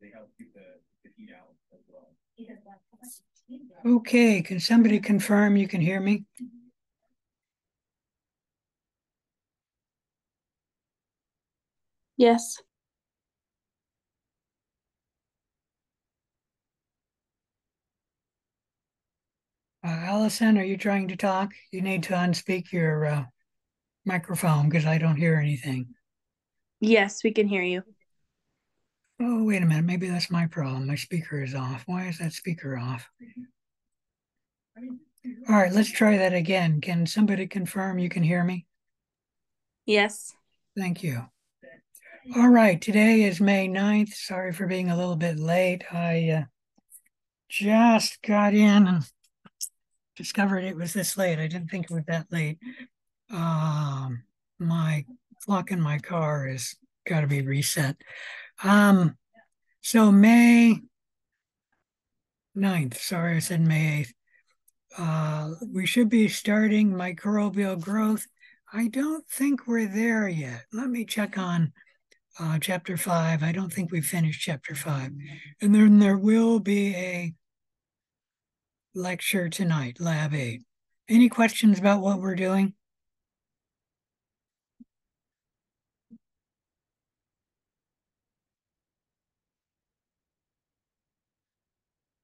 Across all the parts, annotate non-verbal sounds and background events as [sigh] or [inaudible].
they help keep the, the heat out as well. Okay, can somebody confirm you can hear me? Yes. Uh, Allison, are you trying to talk? You need to unspeak your uh, microphone because I don't hear anything. Yes, we can hear you. Oh, wait a minute. Maybe that's my problem. My speaker is off. Why is that speaker off? All right, let's try that again. Can somebody confirm you can hear me? Yes. Thank you. All right, today is May 9th. Sorry for being a little bit late. I uh, just got in and discovered it was this late. I didn't think it was that late. Um, my clock in my car has got to be reset. Um, so May 9th, sorry, I said May 8th. Uh, we should be starting microbial growth. I don't think we're there yet. Let me check on uh, chapter five. I don't think we've finished chapter five. And then there will be a lecture tonight, lab eight. Any questions about what we're doing?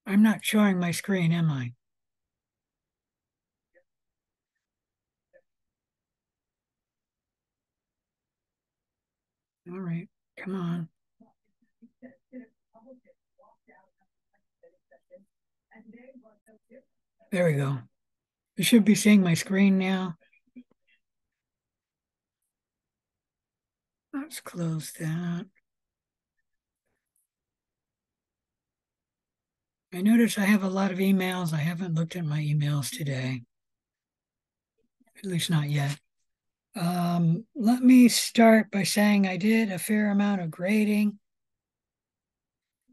I'm not showing my screen, am I? All right, come on. There we go. You should be seeing my screen now. Let's close that. I notice I have a lot of emails. I haven't looked at my emails today, at least not yet. Um, let me start by saying I did a fair amount of grading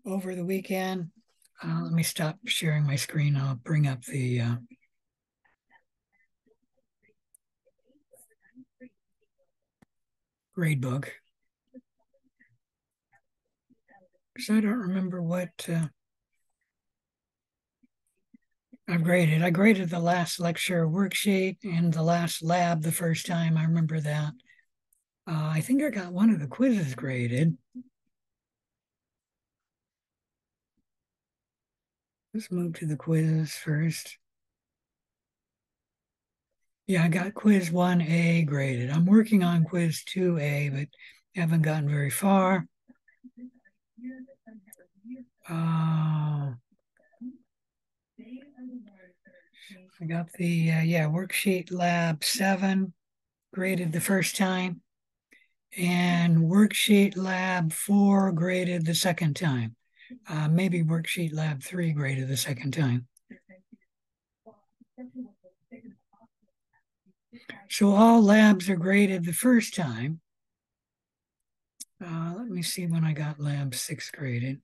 over the weekend. Uh, let me stop sharing my screen. I'll bring up the uh, grade book. So I don't remember what uh, I've graded. I graded the last lecture worksheet and the last lab the first time. I remember that. Uh, I think I got one of the quizzes graded. Let's move to the quizzes first. Yeah, I got quiz 1A graded. I'm working on quiz 2A, but haven't gotten very far. Uh, I got the, uh, yeah, worksheet lab 7 graded the first time, and worksheet lab 4 graded the second time. Uh, maybe worksheet lab 3 graded the second time. So all labs are graded the first time. Uh, let me see when I got lab six graded.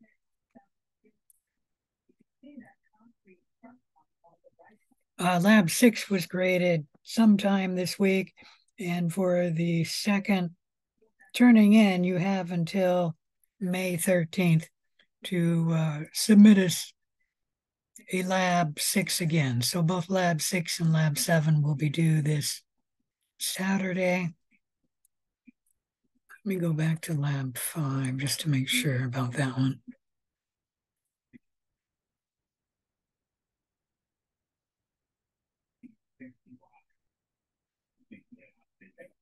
Uh, lab six was graded sometime this week. And for the second turning in, you have until May 13th to uh, submit us a lab six again. So both lab six and lab seven will be due this Saturday. Let me go back to lab five just to make sure about that one.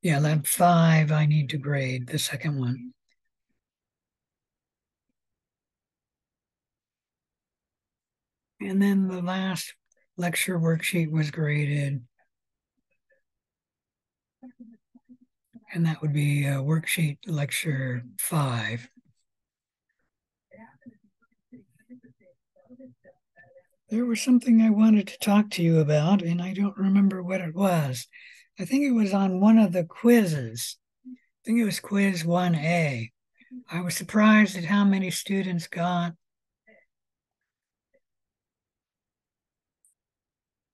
Yeah, lab five, I need to grade the second one. And then the last lecture worksheet was graded. And that would be uh, worksheet lecture five. There was something I wanted to talk to you about, and I don't remember what it was. I think it was on one of the quizzes. I think it was quiz 1A. I was surprised at how many students got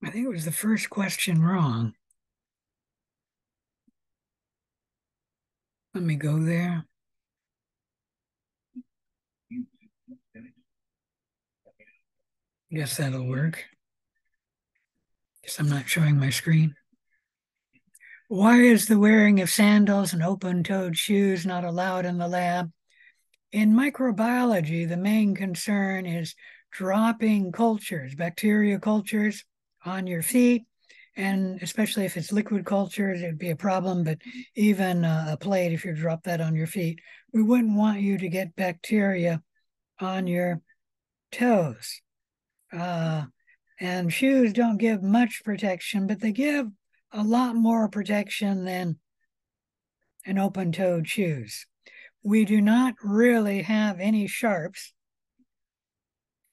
I think it was the first question wrong. Let me go there. Guess that'll work. Guess I'm not showing my screen. Why is the wearing of sandals and open toed shoes not allowed in the lab? In microbiology, the main concern is dropping cultures, bacteria cultures on your feet. And especially if it's liquid cultures, it'd be a problem. But even uh, a plate, if you drop that on your feet, we wouldn't want you to get bacteria on your toes. Uh, and shoes don't give much protection, but they give a lot more protection than an open toed shoes. We do not really have any sharps,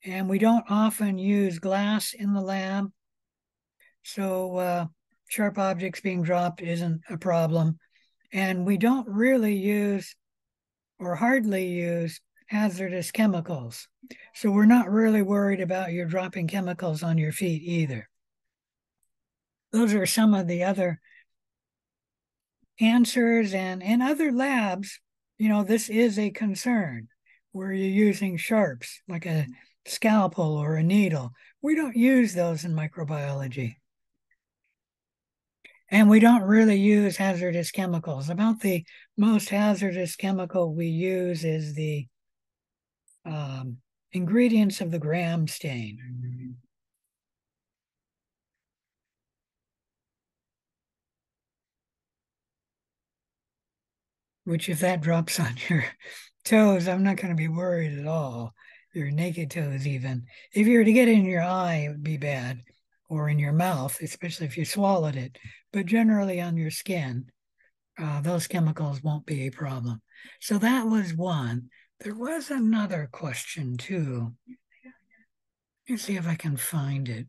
and we don't often use glass in the lab. So, uh, sharp objects being dropped isn't a problem. And we don't really use or hardly use hazardous chemicals. So we're not really worried about you dropping chemicals on your feet either. Those are some of the other answers and in other labs, you know, this is a concern where you're using sharps like a scalpel or a needle. We don't use those in microbiology. And we don't really use hazardous chemicals. About the most hazardous chemical we use is the um, ingredients of the gram stain. Which, if that drops on [laughs] your toes, I'm not going to be worried at all. Your naked toes, even. If you were to get it in your eye, it would be bad, or in your mouth, especially if you swallowed it. But generally on your skin, uh, those chemicals won't be a problem. So that was one. There was another question too. Let's see if I can find it.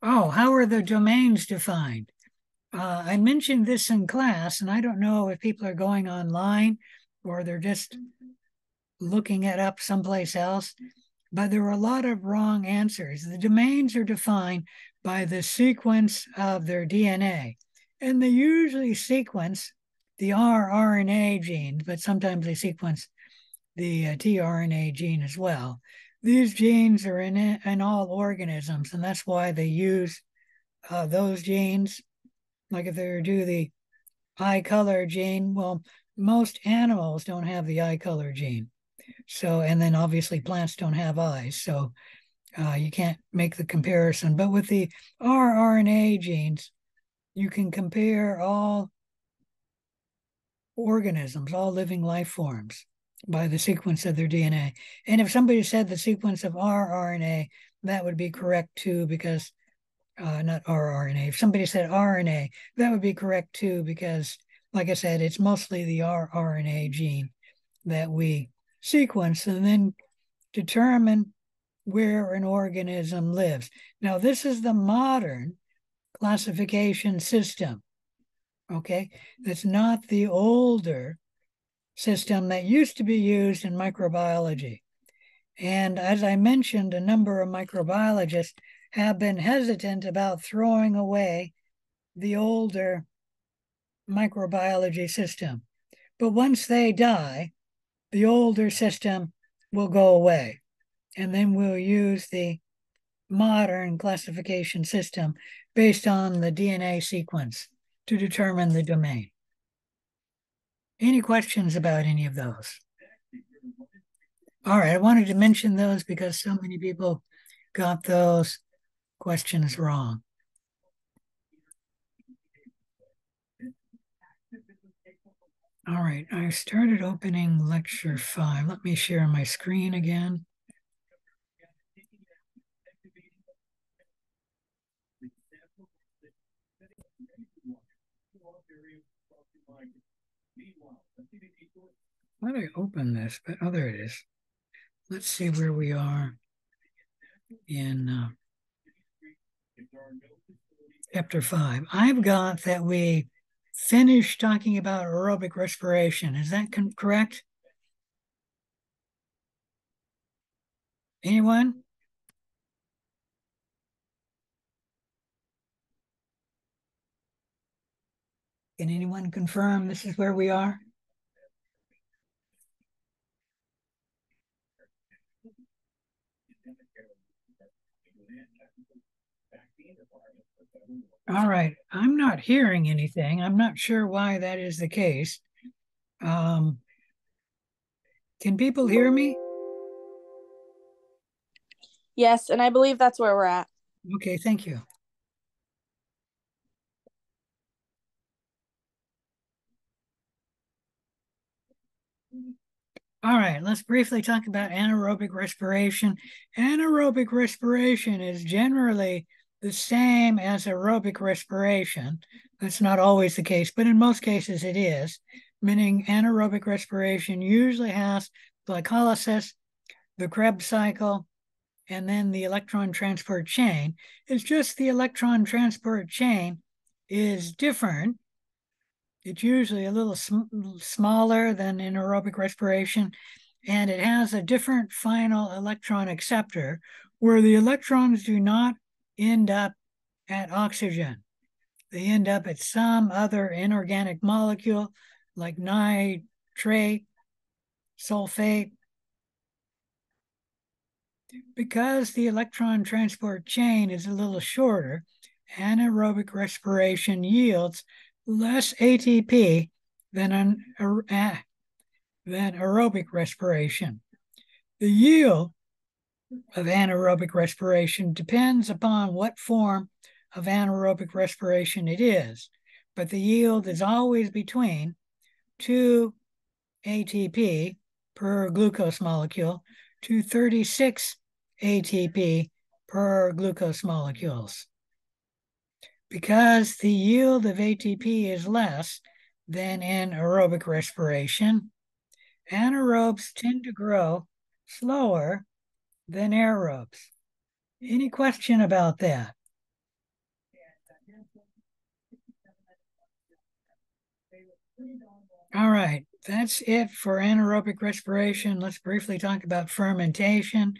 Oh, how are the domains defined? Uh, I mentioned this in class, and I don't know if people are going online or they're just looking it up someplace else, but there were a lot of wrong answers. The domains are defined by the sequence of their DNA, and they usually sequence the rRNA gene, but sometimes they sequence the uh, tRNA gene as well. These genes are in, in all organisms, and that's why they use uh, those genes. Like if they do the eye color gene, well, most animals don't have the eye color gene. So, and then obviously plants don't have eyes. So uh, you can't make the comparison. But with the rRNA genes, you can compare all organisms, all living life forms, by the sequence of their DNA. And if somebody said the sequence of rRNA, that would be correct too, because uh, not rRNA. If somebody said RNA, that would be correct too, because like I said, it's mostly the rRNA gene that we sequence and then determine where an organism lives. Now, this is the modern classification system okay? That's not the older system that used to be used in microbiology. And as I mentioned, a number of microbiologists have been hesitant about throwing away the older microbiology system. But once they die, the older system will go away. And then we'll use the modern classification system based on the DNA sequence to determine the domain. Any questions about any of those? All right, I wanted to mention those because so many people got those questions wrong. All right, I started opening lecture five. Let me share my screen again. Why did I open this? But oh, there it is. Let's see where we are in uh, chapter five. I've got that we finished talking about aerobic respiration. Is that correct? Anyone? Can anyone confirm this is where we are? All right, I'm not hearing anything. I'm not sure why that is the case. Um, can people hear me? Yes, and I believe that's where we're at. Okay, thank you. All right, let's briefly talk about anaerobic respiration. Anaerobic respiration is generally the same as aerobic respiration. That's not always the case, but in most cases it is, meaning anaerobic respiration usually has glycolysis, the Krebs cycle, and then the electron transport chain. It's just the electron transport chain is different. It's usually a little sm smaller than in aerobic respiration, and it has a different final electron acceptor where the electrons do not end up at oxygen. They end up at some other inorganic molecule like nitrate, sulfate. Because the electron transport chain is a little shorter, anaerobic respiration yields less ATP than, an, uh, than aerobic respiration. The yield of anaerobic respiration depends upon what form of anaerobic respiration it is, but the yield is always between 2 ATP per glucose molecule to 36 ATP per glucose molecules. Because the yield of ATP is less than in aerobic respiration, anaerobes tend to grow slower than aerobes. Any question about that? All right, that's it for anaerobic respiration. Let's briefly talk about fermentation.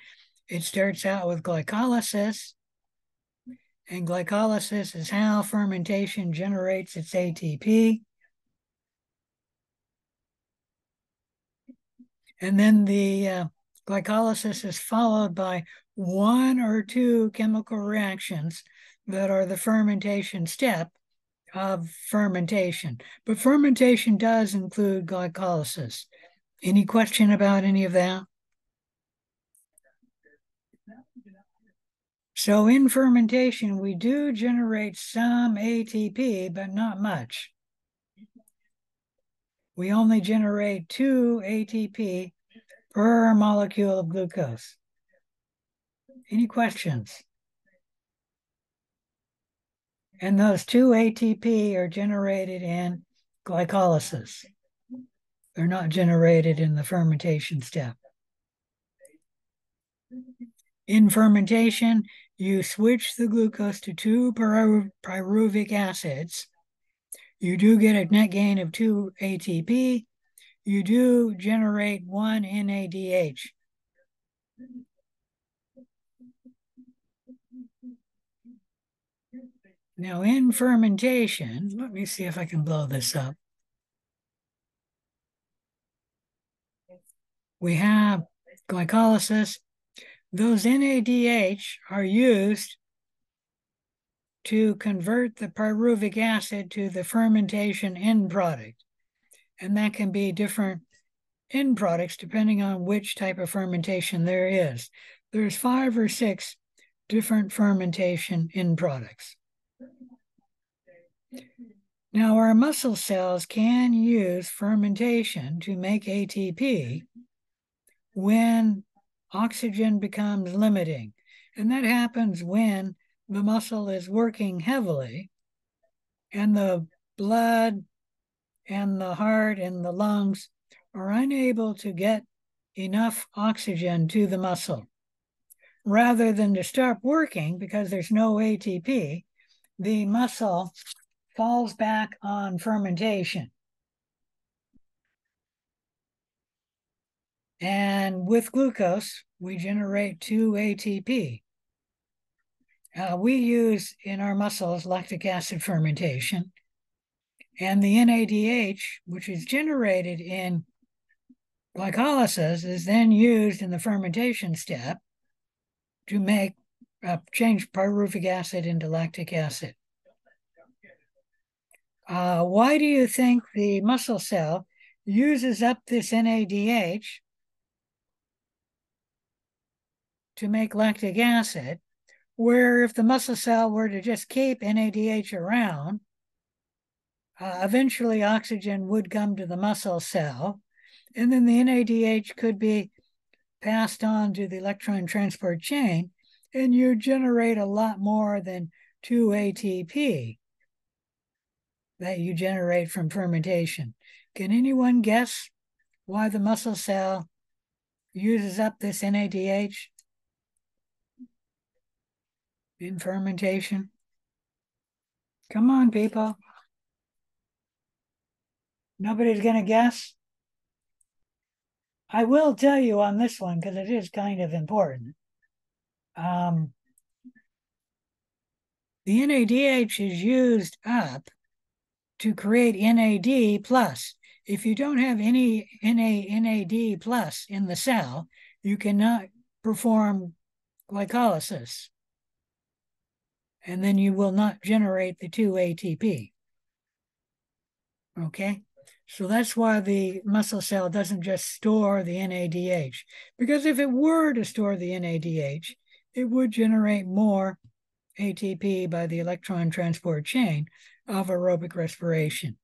It starts out with glycolysis, and glycolysis is how fermentation generates its ATP. And then the uh, Glycolysis is followed by one or two chemical reactions that are the fermentation step of fermentation. But fermentation does include glycolysis. Any question about any of that? So in fermentation, we do generate some ATP, but not much. We only generate two ATP per molecule of glucose. Any questions? And those two ATP are generated in glycolysis. They're not generated in the fermentation step. In fermentation, you switch the glucose to two pyruvic acids. You do get a net gain of two ATP, you do generate one NADH. Now in fermentation, let me see if I can blow this up. We have glycolysis. Those NADH are used to convert the pyruvic acid to the fermentation end product and that can be different end products depending on which type of fermentation there is. There's five or six different fermentation end products. Now, our muscle cells can use fermentation to make ATP when oxygen becomes limiting. And that happens when the muscle is working heavily and the blood and the heart and the lungs are unable to get enough oxygen to the muscle. Rather than to stop working because there's no ATP, the muscle falls back on fermentation. And with glucose, we generate 2 ATP. Uh, we use in our muscles lactic acid fermentation. And the NADH, which is generated in glycolysis, is then used in the fermentation step. to make uh, change pyruvic acid into lactic acid. Uh, why do you think the muscle cell uses up this NADH to make lactic acid, where if the muscle cell were to just keep NADH around, uh, eventually oxygen would come to the muscle cell, and then the NADH could be passed on to the electron transport chain, and you generate a lot more than 2 ATP that you generate from fermentation. Can anyone guess why the muscle cell uses up this NADH in fermentation? Come on, people. Nobody's going to guess? I will tell you on this one because it is kind of important. Um, the NADH is used up to create NAD plus. If you don't have any NA, NAD plus in the cell, you cannot perform glycolysis. And then you will not generate the 2 ATP. Okay? So that's why the muscle cell doesn't just store the NADH. Because if it were to store the NADH, it would generate more ATP by the electron transport chain of aerobic respiration.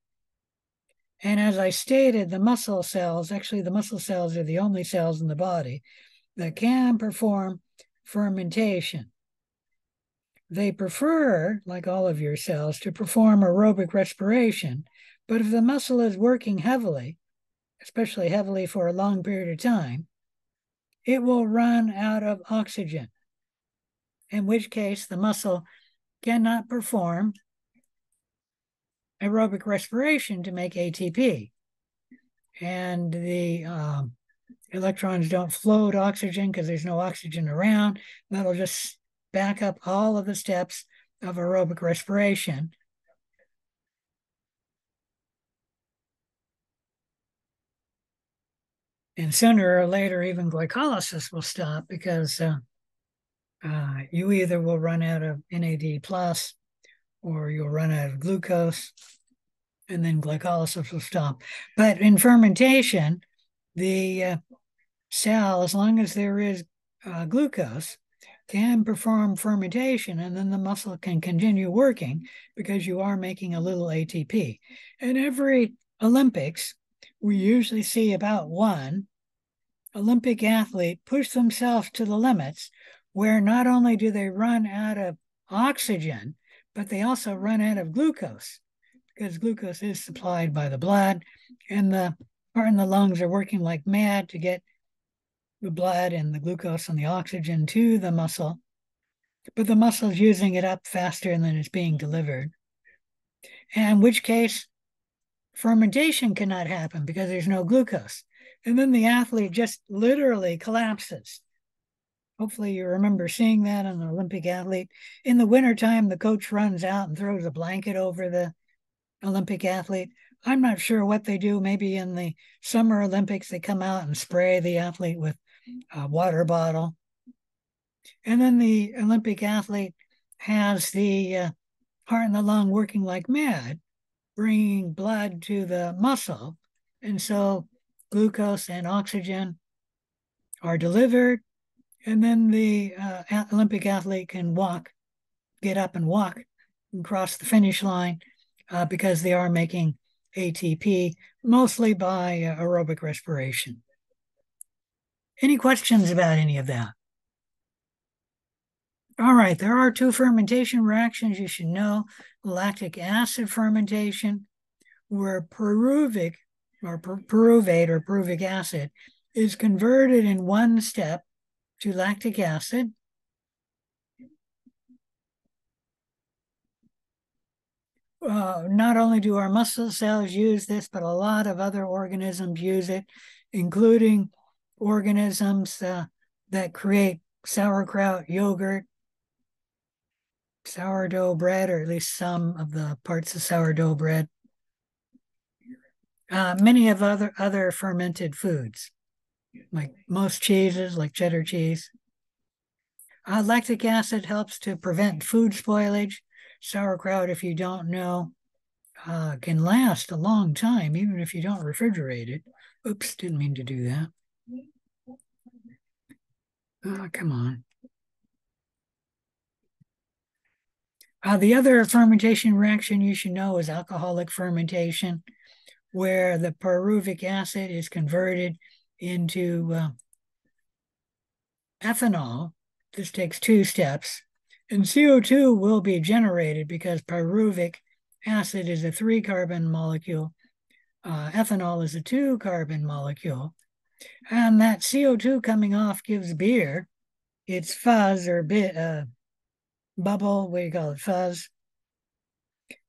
And as I stated, the muscle cells, actually, the muscle cells are the only cells in the body that can perform fermentation. They prefer, like all of your cells, to perform aerobic respiration but if the muscle is working heavily, especially heavily for a long period of time, it will run out of oxygen, in which case the muscle cannot perform aerobic respiration to make ATP. And the um, electrons don't flow to oxygen because there's no oxygen around. That'll just back up all of the steps of aerobic respiration and sooner or later, even glycolysis will stop because uh, uh, you either will run out of NAD plus or you'll run out of glucose, and then glycolysis will stop. But in fermentation, the uh, cell, as long as there is uh, glucose, can perform fermentation and then the muscle can continue working because you are making a little ATP. And every Olympics, we usually see about one Olympic athlete push themselves to the limits where not only do they run out of oxygen, but they also run out of glucose because glucose is supplied by the blood and the heart and the lungs are working like mad to get the blood and the glucose and the oxygen to the muscle. But the muscle is using it up faster than it's being delivered. And in which case, fermentation cannot happen because there's no glucose. And then the athlete just literally collapses. Hopefully, you remember seeing that on the Olympic athlete. In the wintertime, the coach runs out and throws a blanket over the Olympic athlete. I'm not sure what they do. Maybe in the Summer Olympics, they come out and spray the athlete with a water bottle. And then the Olympic athlete has the uh, heart and the lung working like mad bringing blood to the muscle. And so glucose and oxygen are delivered. And then the uh, Olympic athlete can walk, get up and walk and cross the finish line uh, because they are making ATP mostly by uh, aerobic respiration. Any questions about any of that? All right, there are two fermentation reactions you should know lactic acid fermentation, where pyruvic or pyruvate or pyruvic acid is converted in one step to lactic acid. Uh, not only do our muscle cells use this, but a lot of other organisms use it, including organisms uh, that create sauerkraut, yogurt, sourdough bread, or at least some of the parts of sourdough bread. Uh, many of other other fermented foods, like most cheeses, like cheddar cheese. Uh, lactic acid helps to prevent food spoilage. Sauerkraut, if you don't know, uh, can last a long time, even if you don't refrigerate it. Oops, didn't mean to do that. Oh, come on. Uh, the other fermentation reaction you should know is alcoholic fermentation, where the pyruvic acid is converted into uh, ethanol. This takes two steps. And CO2 will be generated because pyruvic acid is a three carbon molecule, uh, ethanol is a two carbon molecule. And that CO2 coming off gives beer its fuzz or bit, uh, bubble, what do you call it, fuzz.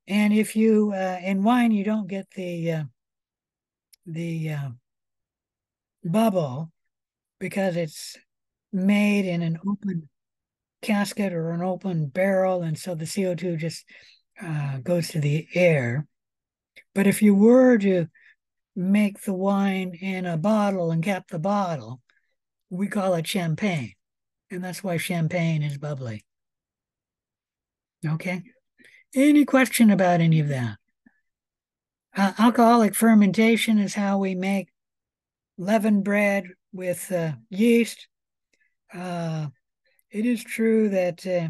And if you uh, in wine you don't get the uh, the uh, bubble because it's made in an open casket or an open barrel, and so the CO two just uh, goes to the air. But if you were to make the wine in a bottle and cap the bottle, we call it champagne, and that's why champagne is bubbly. Okay. Any question about any of that? Uh, alcoholic fermentation is how we make leavened bread with uh, yeast. Uh, it is true that uh,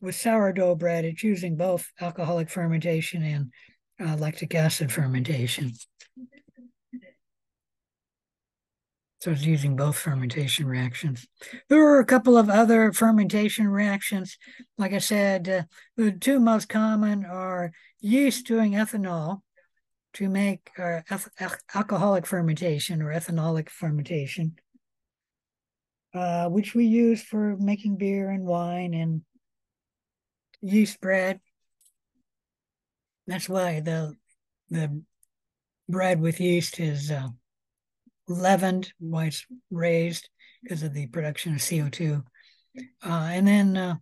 with sourdough bread, it's using both alcoholic fermentation and uh, lactic acid fermentation. So it's using both fermentation reactions. There are a couple of other fermentation reactions. Like I said, uh, the two most common are yeast doing ethanol to make uh, alcoholic fermentation or ethanolic fermentation, uh, which we use for making beer and wine and yeast bread. That's why the the bread with yeast is uh, leavened, why it's raised because of the production of CO2. Uh, and then uh,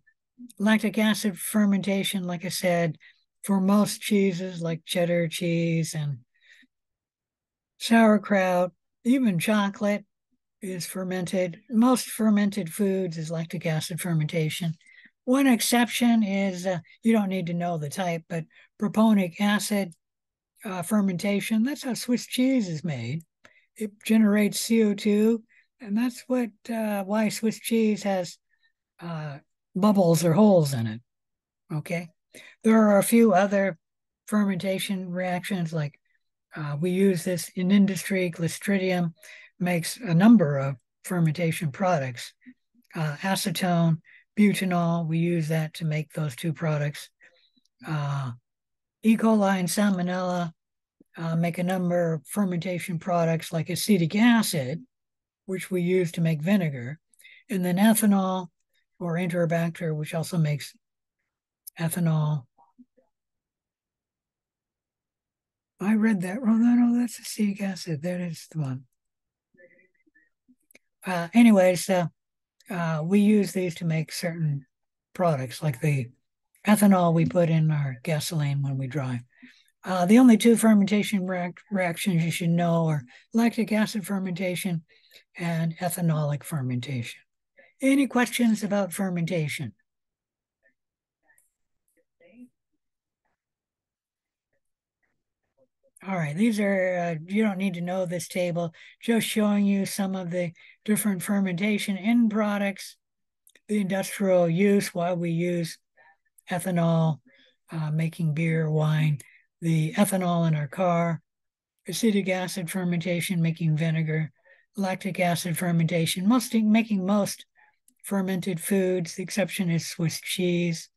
lactic acid fermentation, like I said, for most cheeses like cheddar cheese and sauerkraut, even chocolate is fermented. Most fermented foods is lactic acid fermentation. One exception is uh, you don't need to know the type, but propionic acid uh, fermentation. That's how Swiss cheese is made it generates CO2, and that's what uh, why Swiss cheese has uh, bubbles or holes in it. Okay, there are a few other fermentation reactions like uh, we use this in industry. Clostridium makes a number of fermentation products. Uh, acetone, butanol, we use that to make those two products. Uh, e. coli and salmonella uh, make a number of fermentation products like acetic acid, which we use to make vinegar, and then ethanol or enterobacter, which also makes ethanol. I read that wrong. No, no, that's acetic acid. That is the one. Uh, anyways, uh, uh, we use these to make certain products, like the ethanol we put in our gasoline when we drive. Uh, the only two fermentation reactions you should know are lactic acid fermentation and ethanolic fermentation. Any questions about fermentation? All right, these are, uh, you don't need to know this table, just showing you some of the different fermentation end products, the industrial use, why we use ethanol, uh, making beer, wine, the ethanol in our car, acetic acid fermentation making vinegar, lactic acid fermentation, most making most fermented foods. The exception is Swiss cheese.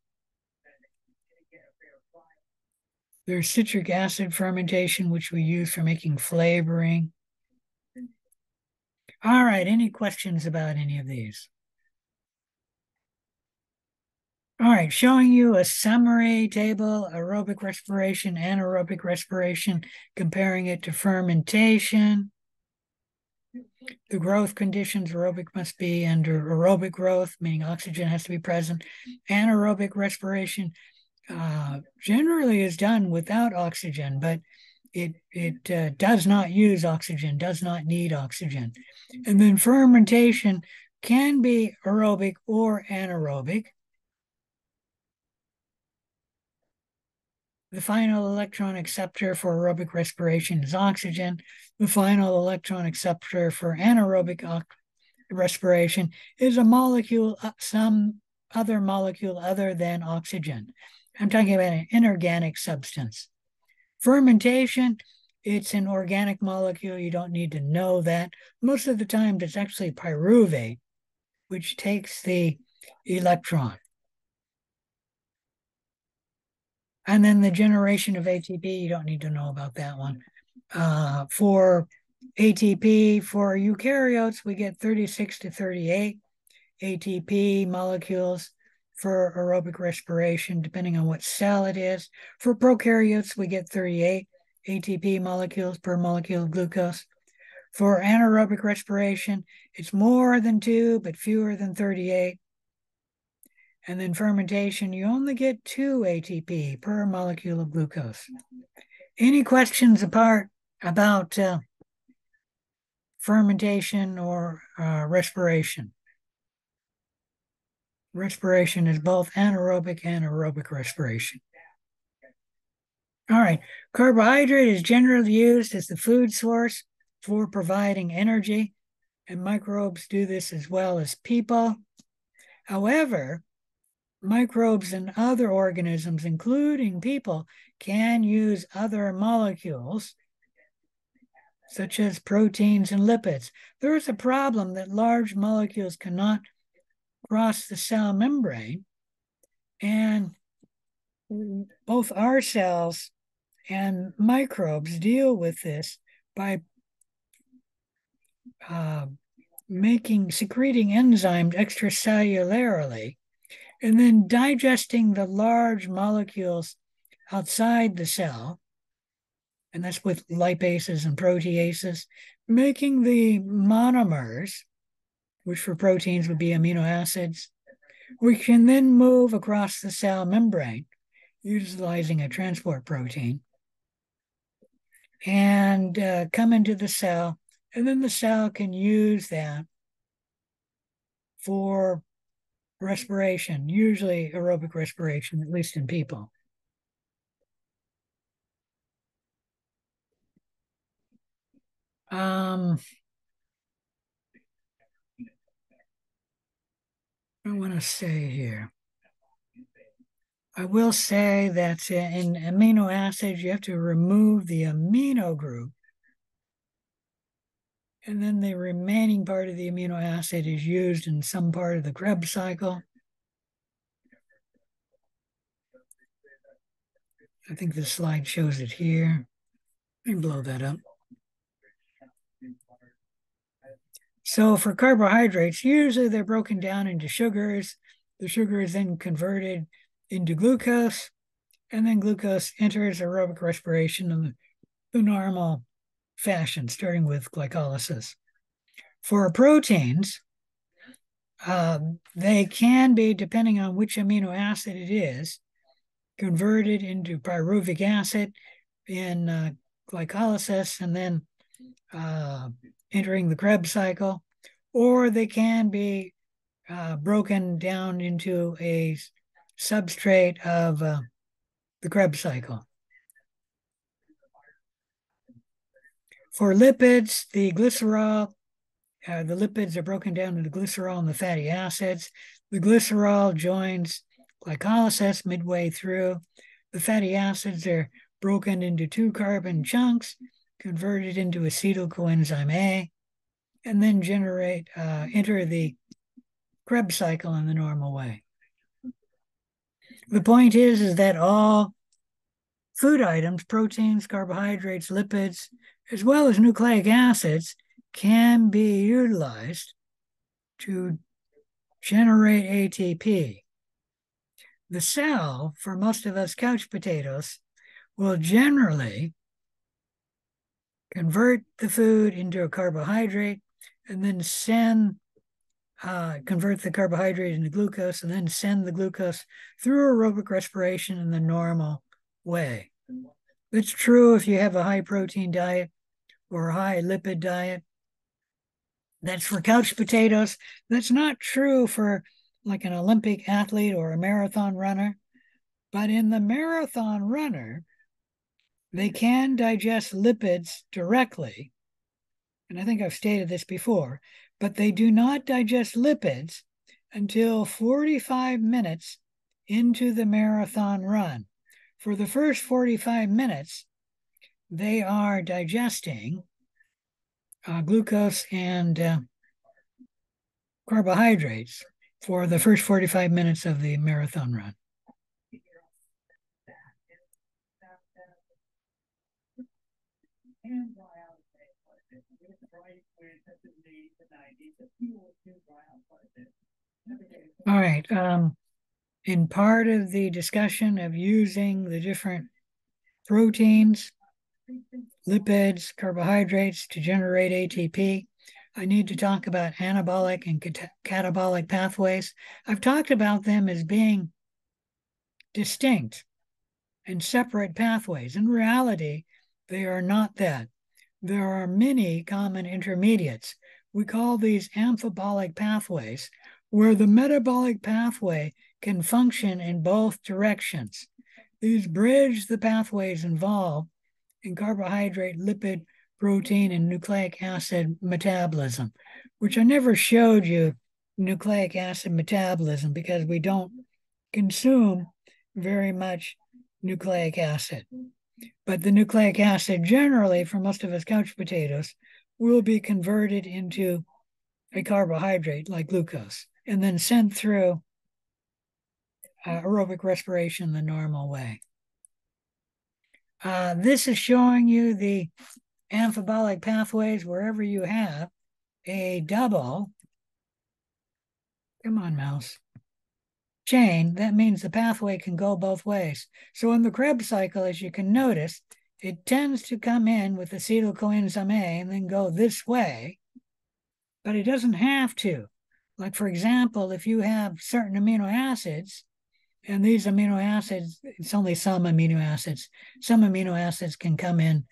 There's citric acid fermentation, which we use for making flavoring. All right, any questions about any of these? All right, showing you a summary table, aerobic respiration, anaerobic respiration, comparing it to fermentation. The growth conditions, aerobic must be under aerobic growth, meaning oxygen has to be present. Anaerobic respiration uh, generally is done without oxygen, but it, it uh, does not use oxygen, does not need oxygen. And then fermentation can be aerobic or anaerobic. The final electron acceptor for aerobic respiration is oxygen. The final electron acceptor for anaerobic respiration is a molecule, uh, some other molecule other than oxygen. I'm talking about an inorganic substance. Fermentation, it's an organic molecule. You don't need to know that. Most of the time, it's actually pyruvate, which takes the electron. And then the generation of ATP, you don't need to know about that one. Uh, for ATP, for eukaryotes, we get 36 to 38 ATP molecules for aerobic respiration, depending on what cell it is. For prokaryotes, we get 38 ATP molecules per molecule of glucose. For anaerobic respiration, it's more than two, but fewer than 38. And then fermentation, you only get two ATP per molecule of glucose. Any questions apart about uh, fermentation or uh, respiration? Respiration is both anaerobic and aerobic respiration. All right, carbohydrate is generally used as the food source for providing energy, and microbes do this as well as people. However, microbes and other organisms, including people, can use other molecules, such as proteins and lipids. There is a problem that large molecules cannot cross the cell membrane, and both our cells and microbes deal with this by uh, making secreting enzymes extracellularly and then digesting the large molecules outside the cell, and that's with lipases and proteases, making the monomers, which for proteins would be amino acids, we can then move across the cell membrane utilizing a transport protein and uh, come into the cell, and then the cell can use that for respiration, usually aerobic respiration, at least in people. Um, I want to say here. I will say that in amino acids, you have to remove the amino group. And then the remaining part of the amino acid is used in some part of the Krebs cycle. I think the slide shows it here. Let me blow that up. So for carbohydrates, usually they're broken down into sugars. The sugar is then converted into glucose, and then glucose enters aerobic respiration in the normal fashion, starting with glycolysis. For proteins, uh, they can be, depending on which amino acid it is, converted into pyruvic acid in uh, glycolysis and then uh, entering the Krebs cycle, or they can be uh, broken down into a substrate of uh, the Krebs cycle. For lipids, the glycerol, uh, the lipids are broken down into glycerol and the fatty acids. The glycerol joins glycolysis midway through. The fatty acids are broken into two carbon chunks, converted into acetyl coenzyme A, and then generate, uh, enter the Krebs cycle in the normal way the point is, is that all food items, proteins, carbohydrates, lipids, as well as nucleic acids, can be utilized to generate ATP. The cell, for most of us couch potatoes, will generally convert the food into a carbohydrate and then send uh, convert the carbohydrate into glucose and then send the glucose through aerobic respiration in the normal way. It's true if you have a high protein diet or high lipid diet. That's for couch potatoes. That's not true for like an Olympic athlete or a marathon runner. But in the marathon runner, they can digest lipids directly. And I think I've stated this before, but they do not digest lipids until 45 minutes into the marathon run. For the first 45 minutes, they are digesting uh, glucose and uh, carbohydrates for the first 45 minutes of the marathon run. All right. Um, in part of the discussion of using the different proteins, lipids, carbohydrates to generate ATP, I need to talk about anabolic and catabolic pathways. I've talked about them as being distinct and separate pathways. In reality, they are not that. There are many common intermediates. We call these amphibolic pathways, where the metabolic pathway can function in both directions. These bridge the pathways involved in carbohydrate, lipid, protein, and nucleic acid metabolism, which I never showed you nucleic acid metabolism because we don't consume very much nucleic acid. But the nucleic acid, generally, for most of us couch potatoes, will be converted into a carbohydrate like glucose and then sent through aerobic respiration the normal way. Uh, this is showing you the amphibolic pathways wherever you have a double, come on, mouse, chain. That means the pathway can go both ways. So in the Krebs cycle, as you can notice, it tends to come in with acetyl coenzyme A and then go this way, but it doesn't have to. Like, for example, if you have certain amino acids, and these amino acids, it's only some amino acids. Some amino acids can come in,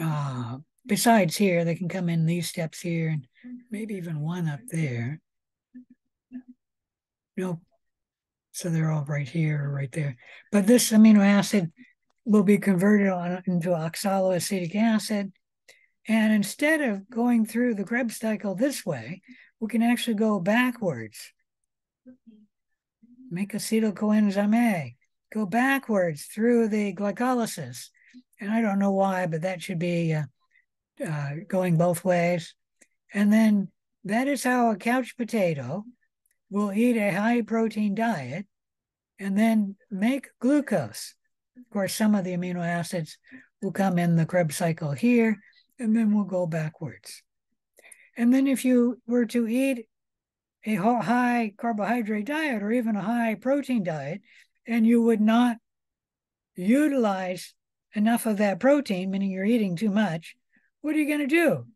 uh, besides here, they can come in these steps here and maybe even one up there. Nope. So they're all right here or right there. But this amino acid will be converted on, into oxaloacetic acid. And instead of going through the Krebs cycle this way, we can actually go backwards make acetyl coenzyme A, go backwards through the glycolysis. And I don't know why, but that should be uh, uh, going both ways. And then that is how a couch potato will eat a high protein diet and then make glucose. Of course, some of the amino acids will come in the Krebs cycle here, and then we'll go backwards. And then if you were to eat a high carbohydrate diet or even a high protein diet, and you would not utilize enough of that protein, meaning you're eating too much, what are you going to do?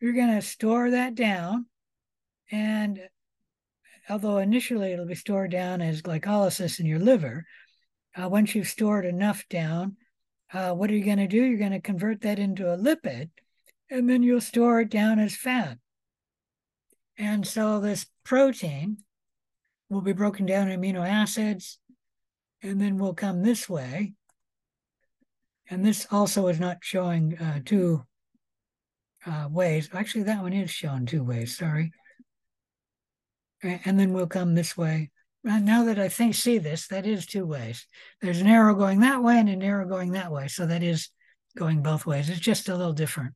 You're going to store that down. And although initially it'll be stored down as glycolysis in your liver, uh, once you've stored enough down, uh, what are you going to do? You're going to convert that into a lipid, and then you'll store it down as fat. And so this protein will be broken down in amino acids and then will come this way. And this also is not showing uh, two uh, ways. Actually, that one is shown two ways, sorry. And then we'll come this way. Now that I think see this, that is two ways. There's an arrow going that way and an arrow going that way. So that is going both ways. It's just a little different.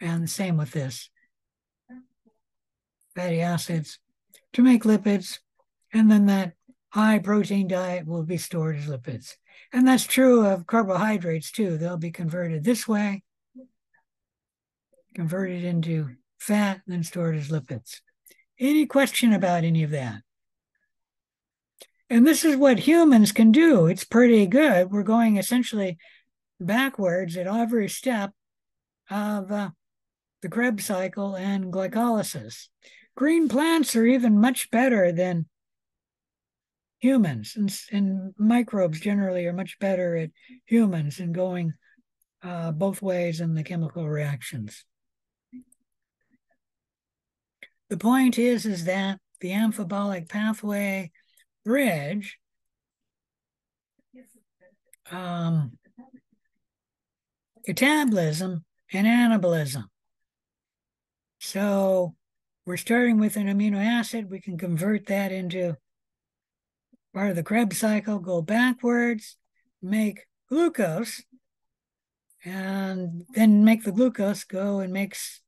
And same with this fatty acids to make lipids, and then that high protein diet will be stored as lipids. And that's true of carbohydrates too. They'll be converted this way, converted into fat, and then stored as lipids. Any question about any of that? And this is what humans can do. It's pretty good. We're going essentially backwards at every step of uh, the Krebs cycle and glycolysis. Green plants are even much better than humans, and, and microbes generally are much better at humans in going uh, both ways in the chemical reactions. The point is, is that the amphibolic pathway bridge um, catabolism and anabolism. So we're starting with an amino acid. We can convert that into part of the Krebs cycle, go backwards, make glucose, and then make the glucose go and makes,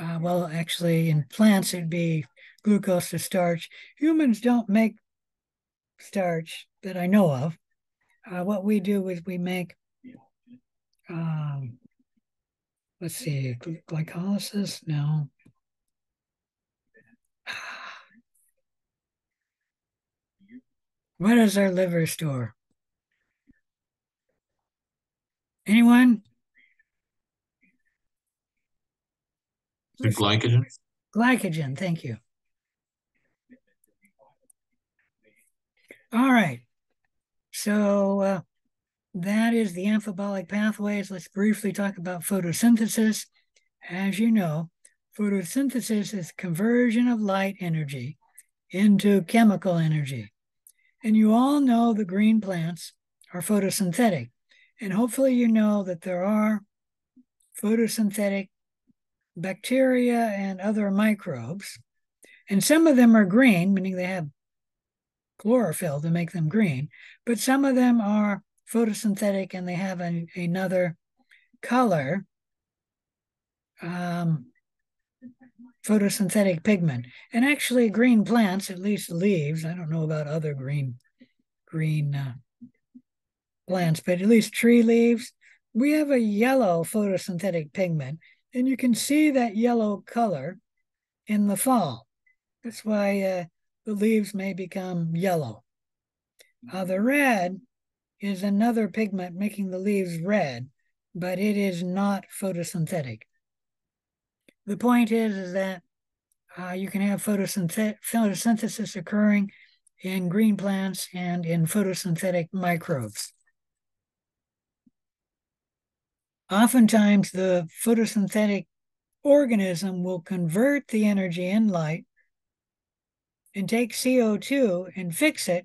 uh, well, actually, in plants, it'd be glucose to starch. Humans don't make starch that I know of. Uh, what we do is we make, um, let's see, glycolysis? No. What does our liver store? Anyone? The glycogen? Glycogen, thank you. All right. So uh, that is the amphibolic pathways. Let's briefly talk about photosynthesis. As you know, photosynthesis is conversion of light energy into chemical energy. And you all know the green plants are photosynthetic. And hopefully you know that there are photosynthetic bacteria and other microbes. And some of them are green, meaning they have chlorophyll to make them green, but some of them are photosynthetic and they have an, another color, um, photosynthetic pigment. And actually, green plants, at least leaves, I don't know about other green green uh, plants, but at least tree leaves, we have a yellow photosynthetic pigment, and you can see that yellow color in the fall. That's why uh, the leaves may become yellow. Uh, the red is another pigment making the leaves red, but it is not photosynthetic. The point is, is that uh, you can have photosynthesis occurring in green plants and in photosynthetic microbes. Oftentimes, the photosynthetic organism will convert the energy in light and take CO2 and fix it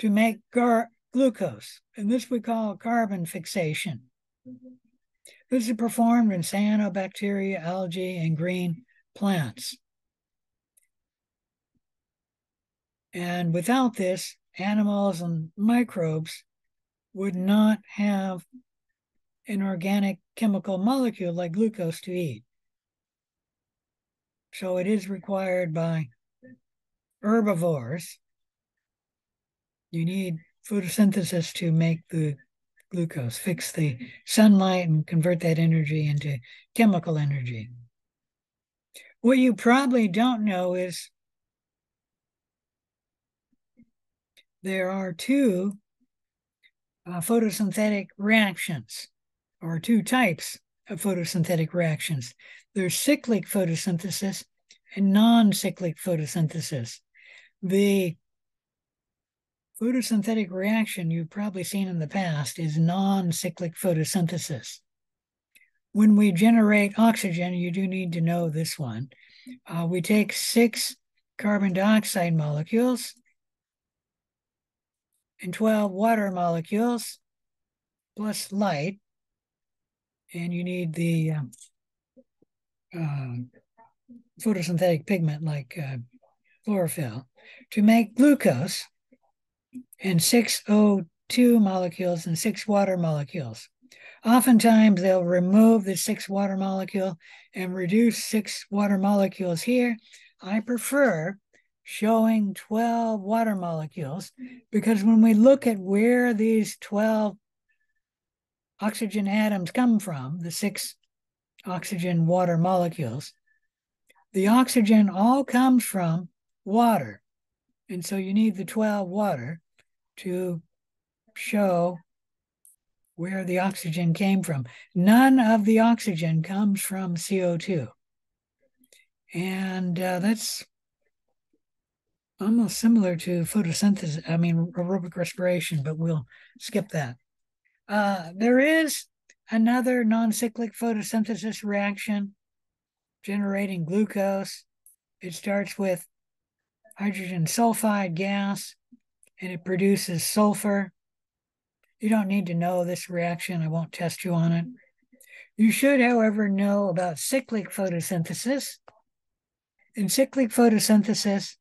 to make glucose. And this we call carbon fixation. This is performed in cyanobacteria, algae, and green plants. And without this, animals and microbes would not have an organic chemical molecule like glucose to eat. So it is required by herbivores. You need photosynthesis to make the glucose, fix the sunlight and convert that energy into chemical energy. What you probably don't know is there are two uh, photosynthetic reactions or two types of photosynthetic reactions. There's cyclic photosynthesis and non-cyclic photosynthesis. The photosynthetic reaction you've probably seen in the past is non-cyclic photosynthesis. When we generate oxygen, you do need to know this one. Uh, we take six carbon dioxide molecules and 12 water molecules plus light, and you need the um, uh, photosynthetic pigment like uh, chlorophyll to make glucose and six O2 molecules and six water molecules. Oftentimes they'll remove the six water molecule and reduce six water molecules here. I prefer showing 12 water molecules because when we look at where these 12 oxygen atoms come from, the six oxygen water molecules, the oxygen all comes from water. And so you need the 12 water to show where the oxygen came from. None of the oxygen comes from CO2. And uh, that's almost similar to photosynthesis, I mean, aerobic respiration, but we'll skip that. Uh, there is another non cyclic photosynthesis reaction generating glucose. It starts with hydrogen sulfide gas and it produces sulfur. You don't need to know this reaction. I won't test you on it. You should, however, know about cyclic photosynthesis. In cyclic photosynthesis,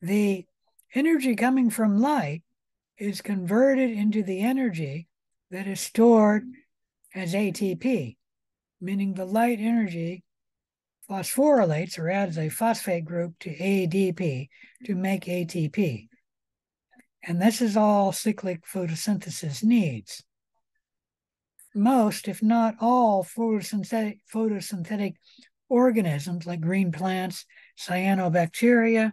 the energy coming from light is converted into the energy that is stored as ATP, meaning the light energy phosphorylates or adds a phosphate group to ADP to make ATP. And this is all cyclic photosynthesis needs. Most, if not all, photosynthetic, photosynthetic organisms like green plants, cyanobacteria,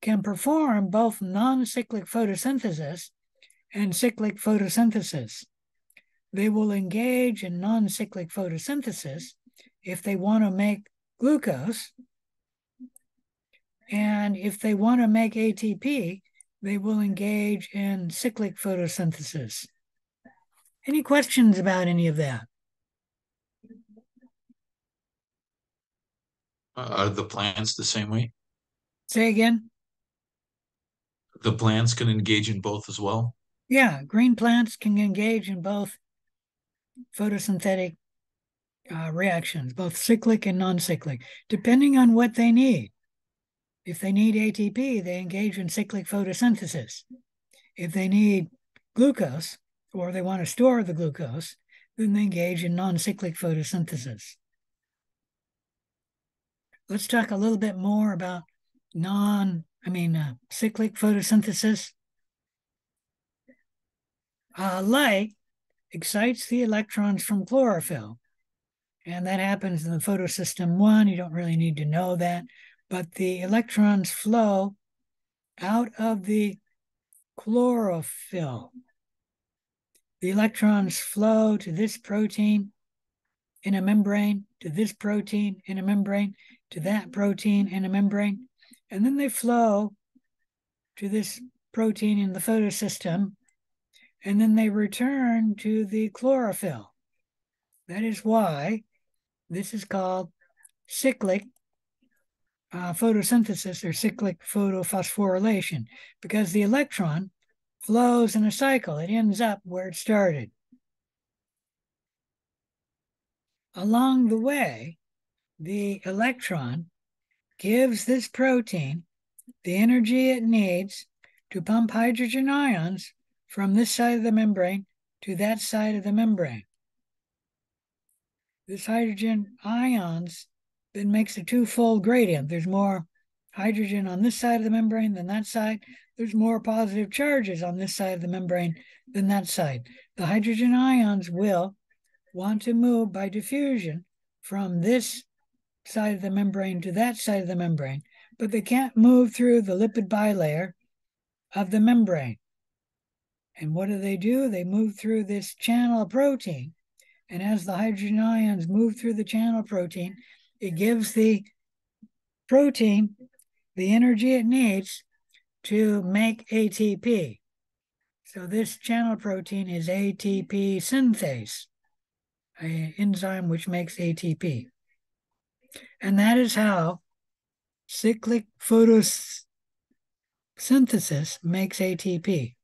can perform both non cyclic photosynthesis and cyclic photosynthesis. They will engage in non cyclic photosynthesis if they want to make glucose. And if they want to make ATP, they will engage in cyclic photosynthesis. Any questions about any of that? Uh, Are the plants the same way? Say again? The plants can engage in both as well? Yeah, green plants can engage in both photosynthetic uh, reactions, both cyclic and non cyclic, depending on what they need. If they need ATP, they engage in cyclic photosynthesis. If they need glucose or they want to store the glucose, then they engage in non cyclic photosynthesis. Let's talk a little bit more about non, I mean, uh, cyclic photosynthesis. Uh, light excites the electrons from chlorophyll. And that happens in the photosystem one. You don't really need to know that. But the electrons flow out of the chlorophyll. The electrons flow to this protein in a membrane, to this protein in a membrane, to that protein in a membrane. And then they flow to this protein in the photosystem and then they return to the chlorophyll. That is why this is called cyclic uh, photosynthesis or cyclic photophosphorylation, because the electron flows in a cycle. It ends up where it started. Along the way, the electron gives this protein the energy it needs to pump hydrogen ions from this side of the membrane to that side of the membrane. This hydrogen ions then makes a two-fold gradient. There's more hydrogen on this side of the membrane than that side. There's more positive charges on this side of the membrane than that side. The hydrogen ions will want to move by diffusion from this side of the membrane to that side of the membrane, but they can't move through the lipid bilayer of the membrane. And what do they do? They move through this channel protein. And as the hydrogen ions move through the channel protein, it gives the protein the energy it needs to make ATP. So this channel protein is ATP synthase, an enzyme which makes ATP. And that is how cyclic photosynthesis makes ATP.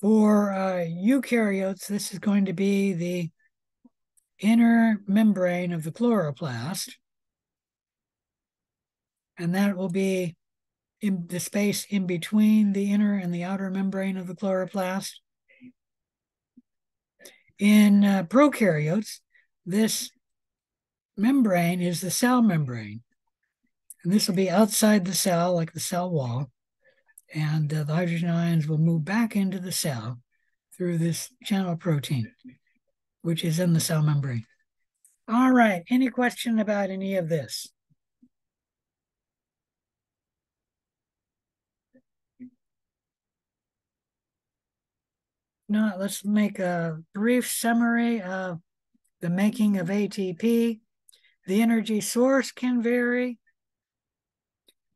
For uh, eukaryotes, this is going to be the inner membrane of the chloroplast. And that will be in the space in between the inner and the outer membrane of the chloroplast. In uh, prokaryotes, this membrane is the cell membrane. And this will be outside the cell, like the cell wall and uh, the hydrogen ions will move back into the cell through this channel protein, which is in the cell membrane. All right, any question about any of this? Now, let's make a brief summary of the making of ATP. The energy source can vary.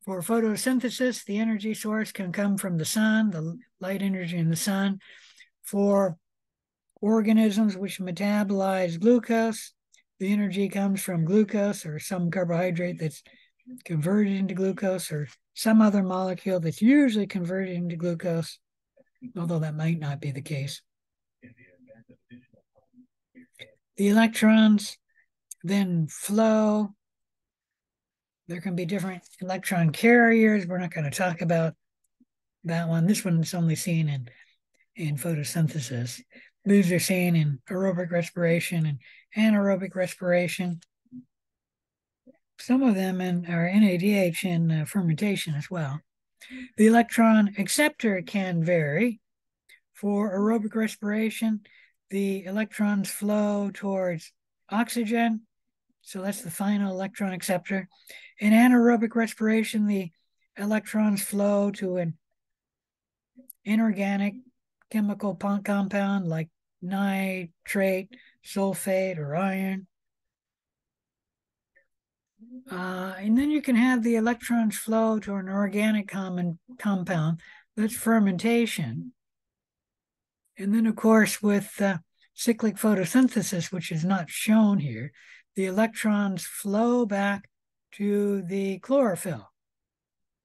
For photosynthesis, the energy source can come from the sun, the light energy in the sun. For organisms which metabolize glucose, the energy comes from glucose or some carbohydrate that's converted into glucose or some other molecule that's usually converted into glucose, although that might not be the case. The electrons then flow. There can be different electron carriers. We're not going to talk about that one. This one's only seen in, in photosynthesis. These are seen in aerobic respiration and anaerobic respiration. Some of them in, are NADH in uh, fermentation as well. The electron acceptor can vary. For aerobic respiration, the electrons flow towards oxygen. So that's the final electron acceptor. In anaerobic respiration, the electrons flow to an inorganic chemical compound like nitrate, sulfate, or iron. Uh, and then you can have the electrons flow to an organic common compound. That's fermentation. And then, of course, with uh, cyclic photosynthesis, which is not shown here, the electrons flow back to the chlorophyll.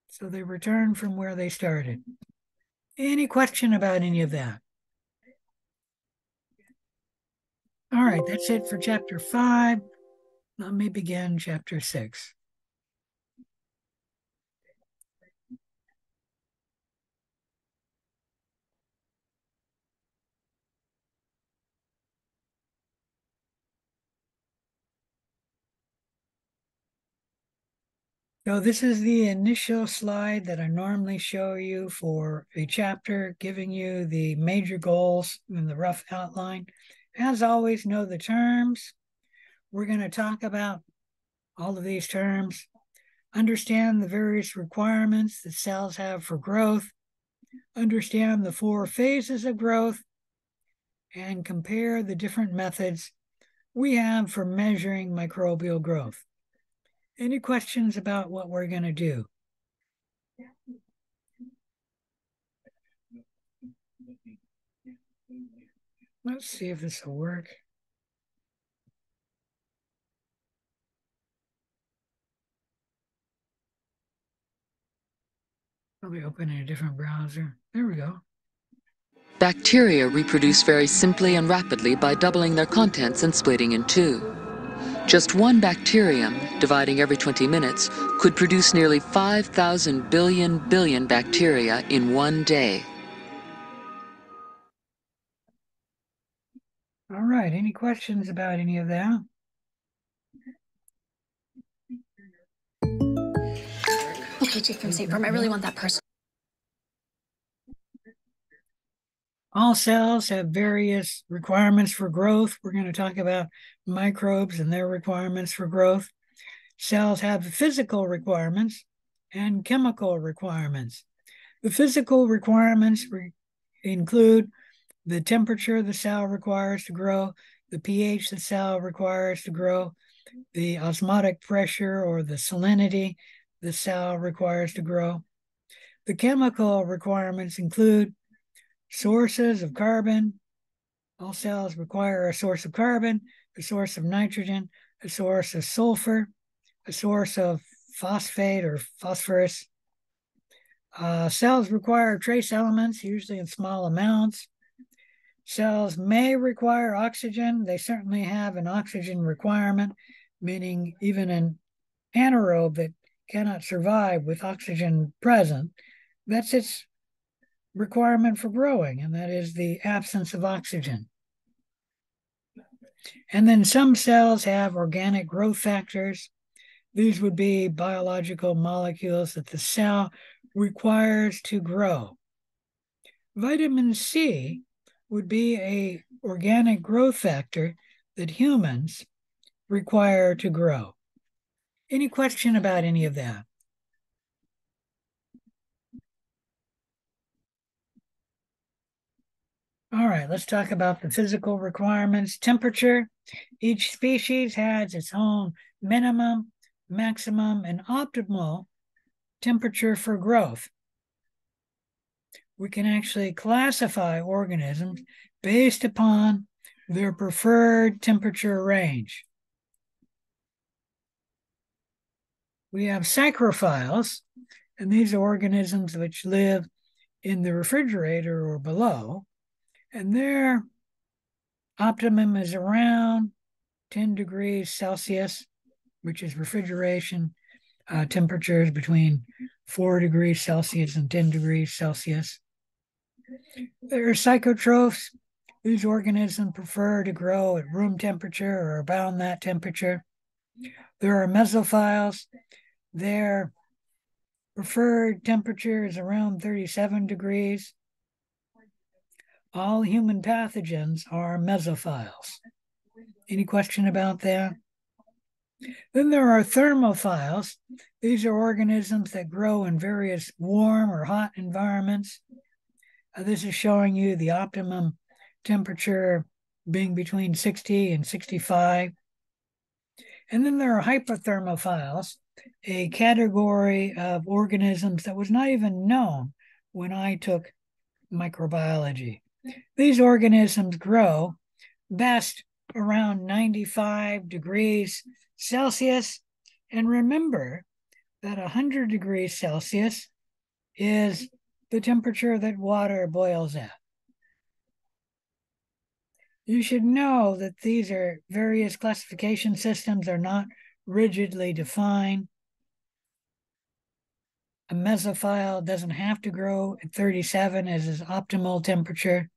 So they return from where they started. Any question about any of that? All right, that's it for chapter five. Let me begin chapter six. So this is the initial slide that I normally show you for a chapter, giving you the major goals and the rough outline. As always, know the terms. We're going to talk about all of these terms, understand the various requirements that cells have for growth, understand the four phases of growth, and compare the different methods we have for measuring microbial growth. Any questions about what we're going to do? Let's see if this will work. Probably open in a different browser. There we go. Bacteria reproduce very simply and rapidly by doubling their contents and splitting in two. Just one bacterium, dividing every 20 minutes, could produce nearly 5,000 billion billion bacteria in one day. All right, any questions about any of that? Okay, Jake from State Farm, I really want that person. All cells have various requirements for growth. We're going to talk about microbes and their requirements for growth. Cells have physical requirements and chemical requirements. The physical requirements re- include the temperature the cell requires to grow, the pH the cell requires to grow, the osmotic pressure or the salinity the cell requires to grow. The chemical requirements include sources of carbon. All cells require a source of carbon, a source of nitrogen, a source of sulfur, a source of phosphate or phosphorus. Uh, cells require trace elements, usually in small amounts. Cells may require oxygen. They certainly have an oxygen requirement, meaning even an anaerobe that cannot survive with oxygen present, that's its requirement for growing, and that is the absence of oxygen. And then some cells have organic growth factors. These would be biological molecules that the cell requires to grow. Vitamin C would be a organic growth factor that humans require to grow. Any question about any of that? All right, let's talk about the physical requirements. Temperature. Each species has its own minimum, maximum, and optimal temperature for growth. We can actually classify organisms based upon their preferred temperature range. We have psychrophiles, and these are organisms which live in the refrigerator or below and their optimum is around 10 degrees Celsius, which is refrigeration uh, temperatures between 4 degrees Celsius and 10 degrees Celsius. There are psychrotrophs. These organisms prefer to grow at room temperature or around that temperature. There are mesophiles. Their preferred temperature is around 37 degrees. All human pathogens are mesophiles. Any question about that? Then there are thermophiles. These are organisms that grow in various warm or hot environments. Uh, this is showing you the optimum temperature being between 60 and 65. And then there are hyperthermophiles, a category of organisms that was not even known when I took microbiology. These organisms grow best around 95 degrees Celsius. And remember that 100 degrees Celsius is the temperature that water boils at. You should know that these are various classification systems are not rigidly defined. A mesophile doesn't have to grow at 37 as its optimal temperature,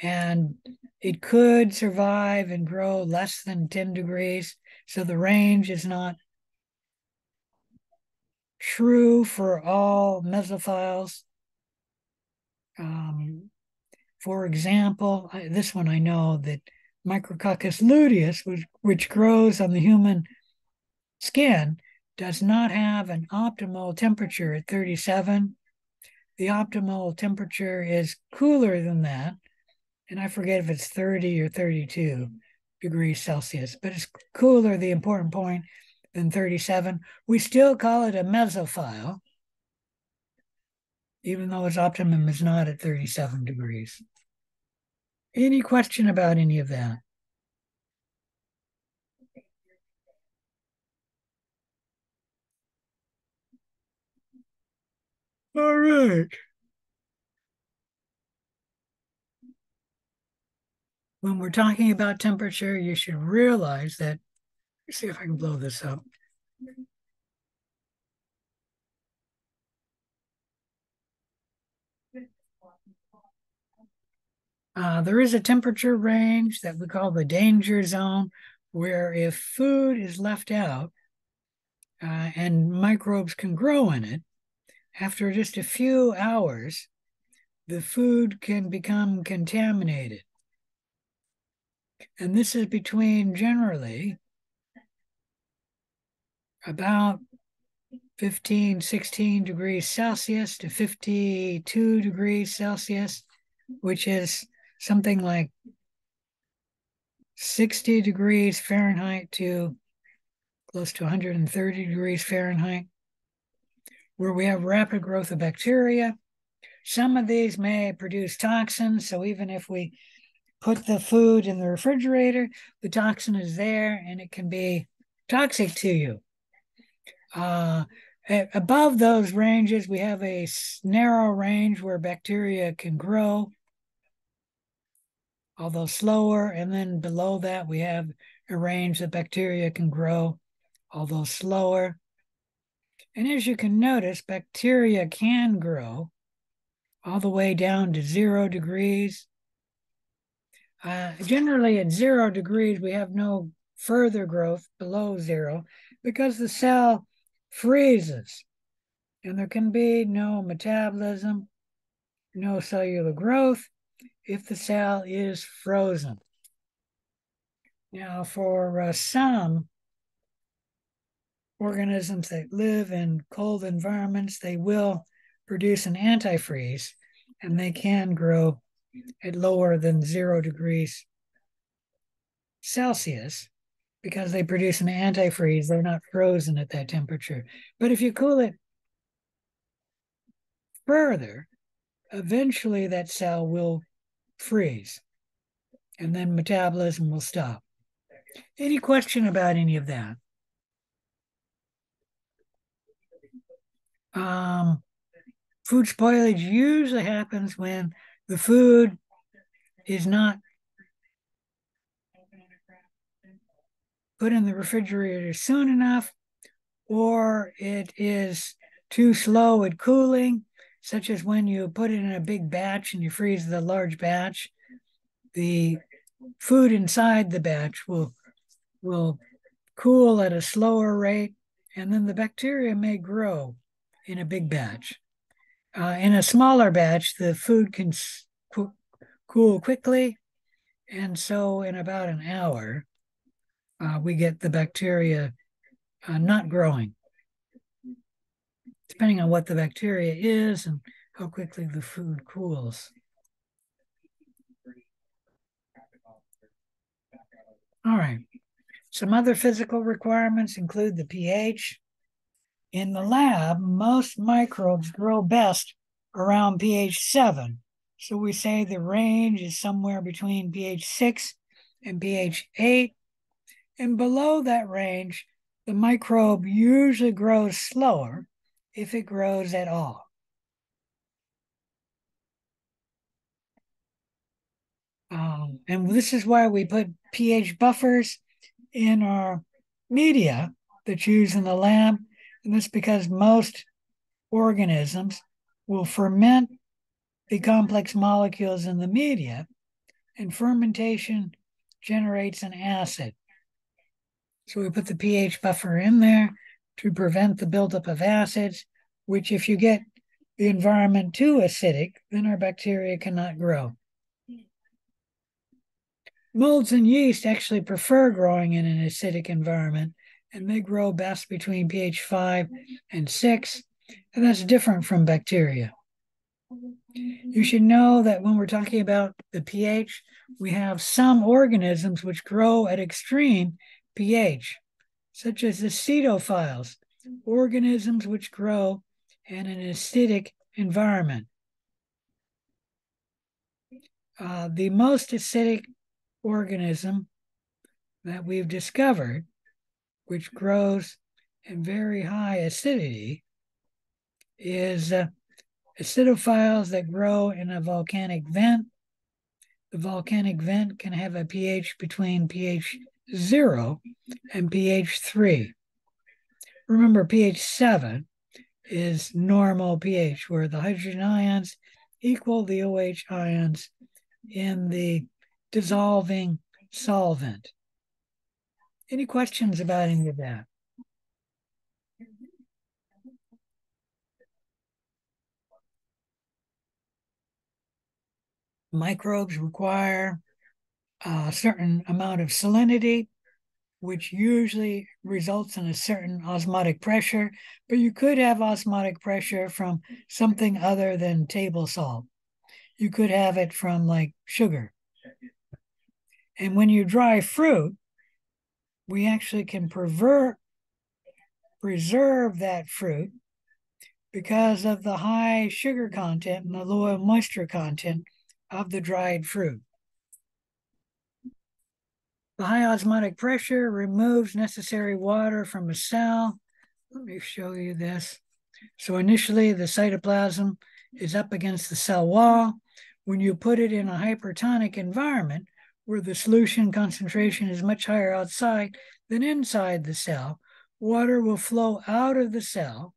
and it could survive and grow less than 10 degrees. So the range is not true for all mesophiles. Um, for example, I, this one I know that Micrococcus luteus, which, which grows on the human skin, does not have an optimal temperature at 37. The optimal temperature is cooler than that. And I forget if it's 30 or 32 degrees Celsius, but it's cooler, the important point, than 37. We still call it a mesophile even though its optimum is not at 37 degrees. Any question about any of that? All right. When we're talking about temperature, you should realize that, see if I can blow this up. Uh, there is a temperature range that we call the danger zone, where if food is left out uh, and microbes can grow in it, after just a few hours, the food can become contaminated. And this is between generally about 15, 16 degrees Celsius to 52 degrees Celsius, which is something like 60 degrees Fahrenheit to close to 130 degrees Fahrenheit, where we have rapid growth of bacteria. Some of these may produce toxins, so even if we put the food in the refrigerator, the toxin is there and it can be toxic to you. Uh, above those ranges, we have a narrow range where bacteria can grow although slower. And then below that, we have a range that bacteria can grow, although slower. And as you can notice, bacteria can grow all the way down to zero degrees. Uh, generally, at zero degrees, we have no further growth below zero because the cell freezes and there can be no metabolism, no cellular growth, if the cell is frozen. Now, for uh, some organisms that live in cold environments, they will produce an antifreeze and they can grow at lower than zero degrees Celsius because they produce an antifreeze. They're not frozen at that temperature. But if you cool it further, eventually that cell will freeze, and then metabolism will stop. Any question about any of that? Um, food spoilage usually happens when the food is not put in the refrigerator soon enough, or it is too slow at cooling, such as when you put it in a big batch and you freeze the large batch, the food inside the batch will will cool at a slower rate, and then the bacteria may grow in a big batch. Uh, in a smaller batch, the food can co- cool quickly, and so in about an hour, uh, we get the bacteria uh, not growing. Depending on what the bacteria is and how quickly the food cools. All right. Some other physical requirements include the pH. In the lab, most microbes grow best around pH 7. So we say the range is somewhere between pH 6 and pH 8. And below that range, the microbe usually grows slower if it grows at all. Um, and this is why we put pH buffers in our media that's used in the lab. And that's because most organisms will ferment the complex molecules in the media, and fermentation generates an acid. So we put the pH buffer in there to prevent the buildup of acids, which, if you get the environment too acidic, then our bacteria cannot grow. Molds and yeast actually prefer growing in an acidic environment, and they grow best between pH 5 and 6, and that's different from bacteria. You should know that when we're talking about the pH, we have some organisms which grow at extreme pH, such as the acidophiles, organisms which grow in an acidic environment. Uh, the most acidic organism that we've discovered, which grows in very high acidity, is uh, acidophiles that grow in a volcanic vent. The volcanic vent can have a pH between pH 0 and pH 3. Remember, pH 7 is normal pH, where the hydrogen ions equal the OH ions in the dissolving solvent. Any questions about any of that? Microbes require a certain amount of salinity, which usually results in a certain osmotic pressure, but you could have osmotic pressure from something other than table salt. You could have it from like sugar. And when you dry fruit, we actually can pervert, preserve that fruit because of the high sugar content and the low moisture content of the dried fruit. The high osmotic pressure removes necessary water from a cell. Let me show you this. So initially the cytoplasm is up against the cell wall. When you put it in a hypertonic environment, where the solution concentration is much higher outside than inside the cell, water will flow out of the cell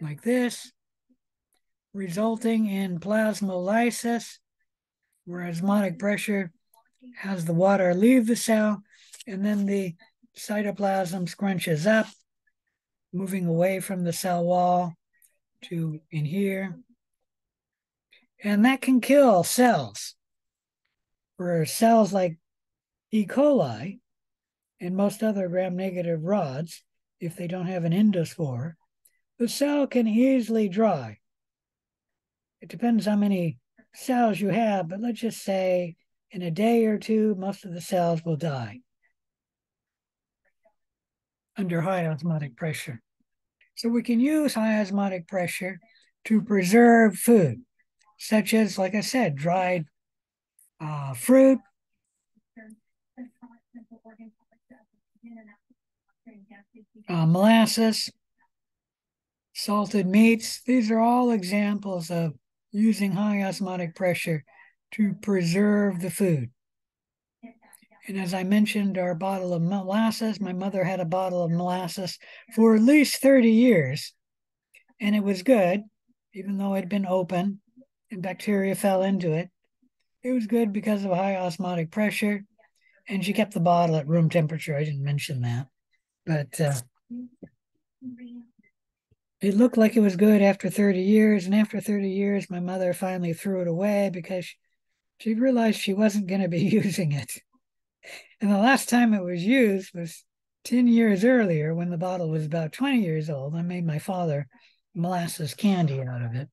like this, resulting in plasmolysis, where osmotic pressure has the water leave the cell, and then the cytoplasm scrunches up, moving away from the cell wall to in here. And that can kill cells where cells like E. coli and most other gram negative rods, if they don't have an endospore, the cell can easily dry. It depends how many cells you have, but let's just say in a day or two, most of the cells will die under high osmotic pressure. So we can use high osmotic pressure to preserve food, such as, like I said, dried uh, fruit, uh, molasses, salted meats. These are all examples of using high osmotic pressure to preserve the food. And as I mentioned, our bottle of molasses, my mother had a bottle of molasses for at least 30 years, and it was good, even though it had been open and bacteria fell into it. It was good because of high osmotic pressure, and she kept the bottle at room temperature. I didn't mention that, but uh, it looked like it was good after 30 years. And after 30 years, my mother finally threw it away because she realized she wasn't going to be [laughs] using it. And the last time it was used was 10 years earlier when the bottle was about 20 years old. I made my father molasses candy out of it.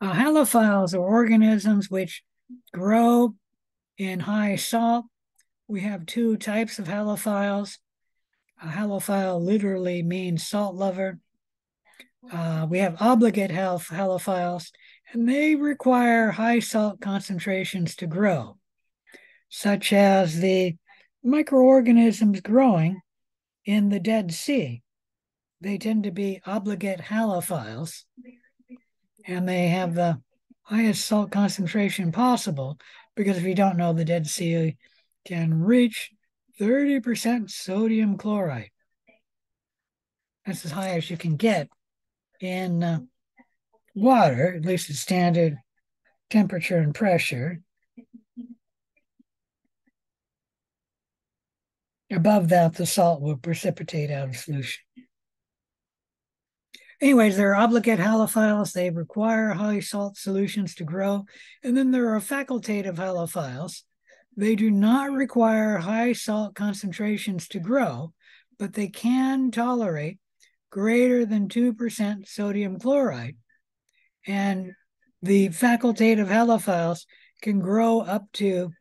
Uh, halophiles are organisms which grow in high salt. We have two types of halophiles. A halophile literally means salt lover. Uh, we have obligate hal- halophiles, and they require high salt concentrations to grow, such as the microorganisms growing in the Dead Sea. They tend to be obligate halophiles, and they have the highest salt concentration possible because if you don't know, the Dead Sea can reach 30% sodium chloride. That's as high as you can get in uh, water, at least at standard temperature and pressure. Above that, the salt will precipitate out of solution. Anyways, there are obligate halophiles. They require high salt solutions to grow. And then there are facultative halophiles. They do not require high salt concentrations to grow, but they can tolerate greater than 2% sodium chloride. And the facultative halophiles can grow up to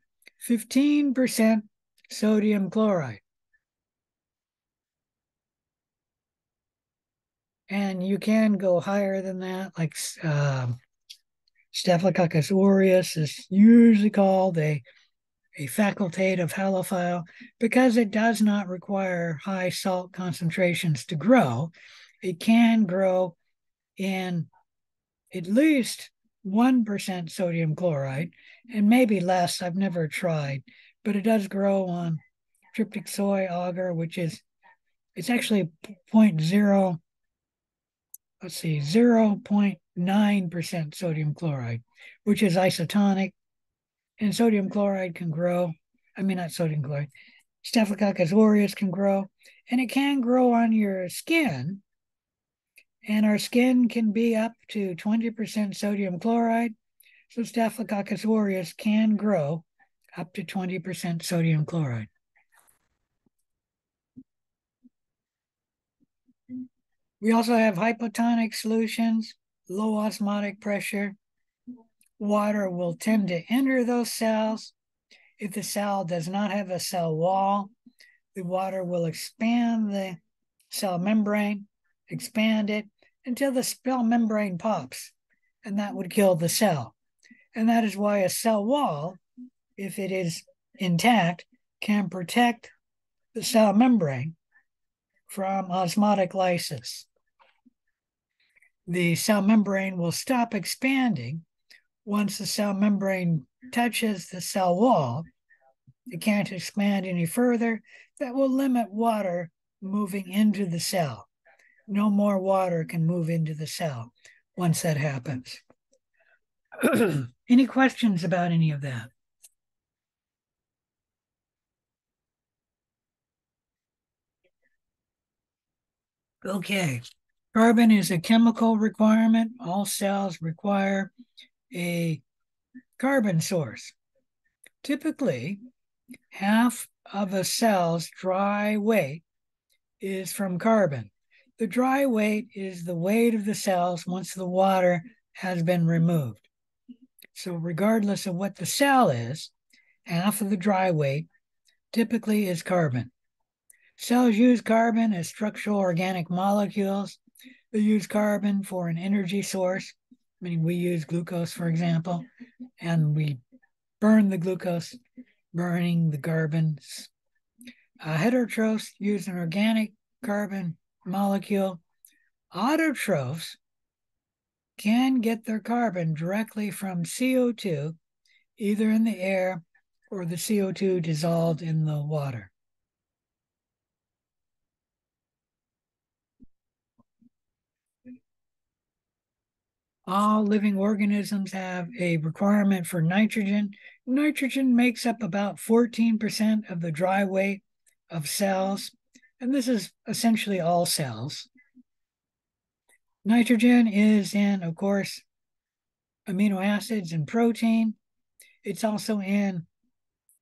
15% sodium chloride. And you can go higher than that, like um, Staphylococcus aureus is usually called a, a facultative halophile because it does not require high salt concentrations to grow. It can grow in at least 1% sodium chloride and maybe less. I've never tried, but it does grow on tryptic soy agar, which is it's actually 0.0 let's see, 0.9% sodium chloride, which is isotonic. And sodium chloride can grow. I mean, not sodium chloride. Staphylococcus aureus can grow, and it can grow on your skin. And our skin can be up to 20% sodium chloride. So Staphylococcus aureus can grow up to 20% sodium chloride. We also have hypotonic solutions, low osmotic pressure. Water will tend to enter those cells. If the cell does not have a cell wall, the water will expand the cell membrane, expand it until the cell membrane pops, and that would kill the cell. And that is why a cell wall, if it is intact, can protect the cell membrane from osmotic lysis. The cell membrane will stop expanding once the cell membrane touches the cell wall. It can't expand any further. That will limit water moving into the cell. No more water can move into the cell once that happens. [clears throat] any questions about any of that? Okay. Carbon is a chemical requirement. All cells require a carbon source. Typically, half of a cell's dry weight is from carbon. The dry weight is the weight of the cells once the water has been removed. So, regardless of what the cell is, half of the dry weight typically is carbon. Cells use carbon as structural organic molecules. Use carbon for an energy source. I mean, we use glucose, for example, and we burn the glucose, burning the carbons. Uh, heterotrophs use an organic carbon molecule. Autotrophs can get their carbon directly from CO2, either in the air or the CO2 dissolved in the water. All living organisms have a requirement for nitrogen. Nitrogen makes up about 14% of the dry weight of cells, and this is essentially all cells. Nitrogen is in, of course, amino acids and protein. It's also in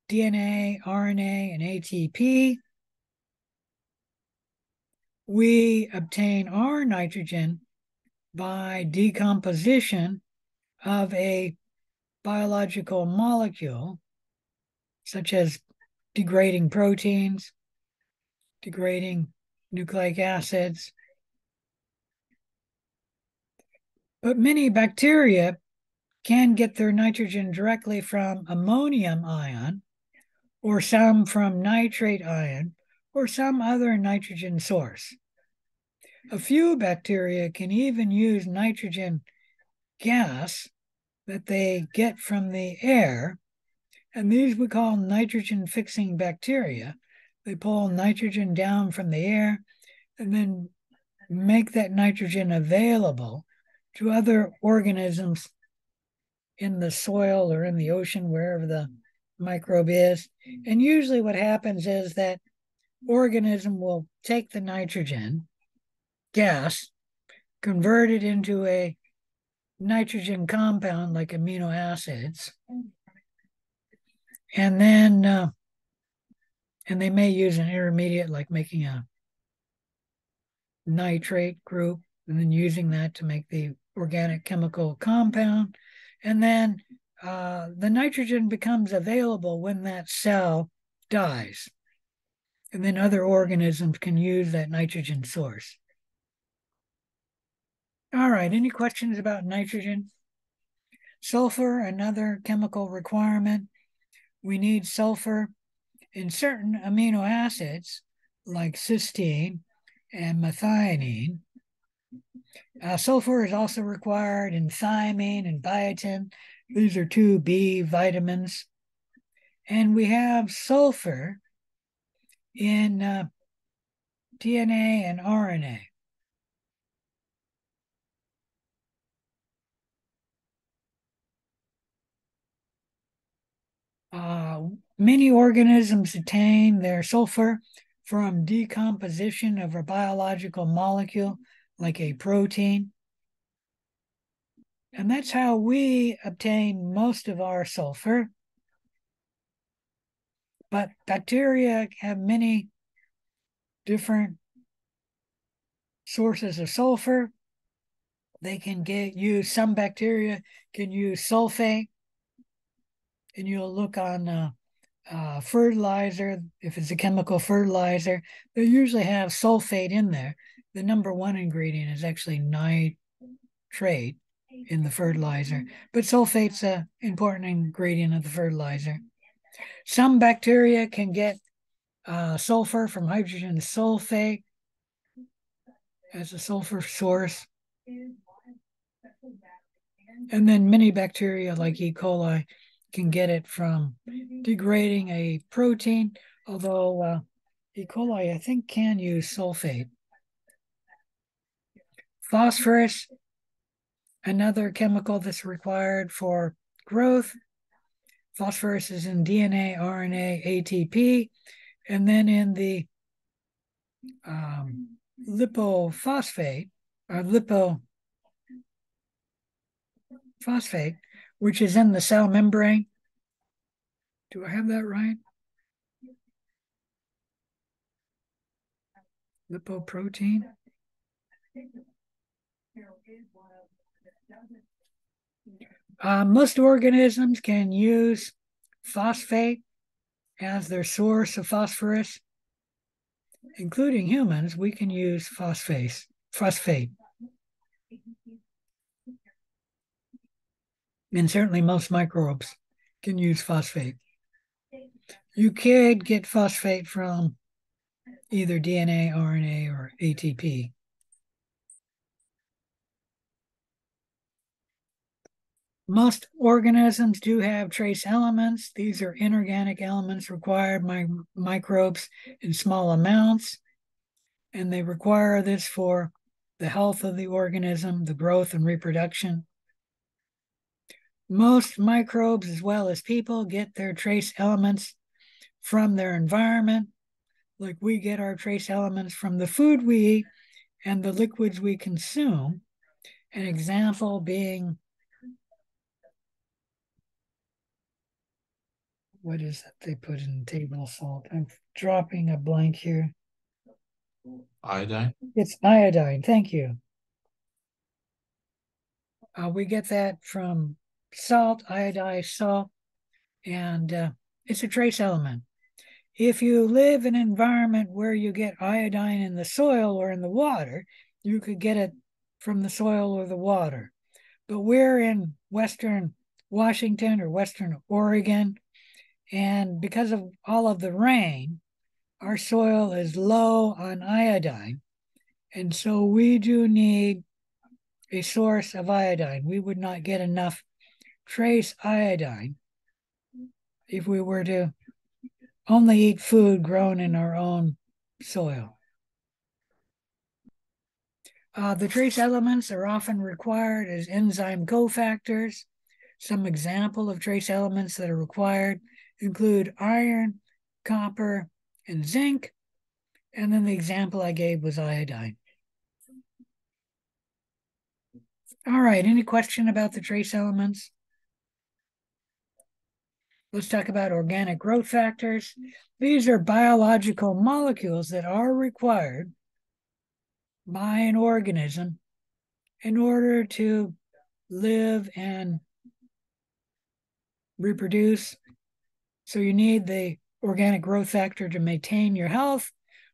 DNA, RNA, and ATP. We obtain our nitrogen by decomposition of a biological molecule, such as degrading proteins, degrading nucleic acids. But many bacteria can get their nitrogen directly from ammonium ion, or some from nitrate ion, or some other nitrogen source. A few bacteria can even use nitrogen gas that they get from the air, and these we call nitrogen fixing bacteria. They pull nitrogen down from the air and then make that nitrogen available to other organisms in the soil or in the ocean, wherever the microbe is. And usually, what happens is that organism will take the nitrogen gas, converted into a nitrogen compound like amino acids, and then uh, and they may use an intermediate like making a nitrate group and then using that to make the organic chemical compound. And then uh, the nitrogen becomes available when that cell dies. And then other organisms can use that nitrogen source all right, any questions about nitrogen? Sulfur, another chemical requirement. We need sulfur in certain amino acids like cysteine and methionine. Uh, sulfur is also required in thiamine and biotin. These are two B vitamins. And we have sulfur in uh, DNA and RNA. Uh, many organisms attain their sulfur from decomposition of a biological molecule like a protein. And that's how we obtain most of our sulfur. But bacteria have many different sources of sulfur. They can get use some bacteria can use sulfate and you'll look on uh, uh, fertilizer, if it's a chemical fertilizer, they usually have sulfate in there. The number one ingredient is actually nitrate in the fertilizer, but sulfate's an important ingredient of the fertilizer. Some bacteria can get uh, sulfur from hydrogen sulfate as a sulfur source. And then many bacteria like E. coli can get it from degrading a protein, although uh, E. coli, I think, can use sulfate. Phosphorus, another chemical that's required for growth. Phosphorus is in DNA, RNA, ATP, and then in the um, lipophosphate, or lipophosphate, which is in the cell membrane. Do I have that right? Lipoprotein. Uh, most organisms can use phosphate as their source of phosphorus, including humans. We can use phosphate. Phosphate. And certainly most microbes can use phosphate. You could get phosphate from either DNA, RNA, or ATP. Most organisms do have trace elements. These are inorganic elements required by microbes in small amounts, and they require this for the health of the organism, the growth and reproduction. Most microbes, as well as people, get their trace elements from their environment, like we get our trace elements from the food we eat and the liquids we consume. An example being what is that they put in table salt? I'm dropping a blank here. Iodine. It's iodine. Thank you. Uh, we get that from salt, iodized salt, and uh, it's a trace element. If you live in an environment where you get iodine in the soil or in the water, you could get it from the soil or the water. But we're in Western Washington or Western Oregon, and because of all of the rain, our soil is low on iodine. And so we do need a source of iodine. We would not get enough trace iodine if we were to only eat food grown in our own soil. Uh, the trace elements are often required as enzyme cofactors. Some example of trace elements that are required include iron, copper, and zinc. And then the example I gave was iodine. All right, any question about the trace elements? Let's talk about organic growth factors. These are biological molecules that are required by an organism in order to live and reproduce so you need the organic growth factor to maintain your health.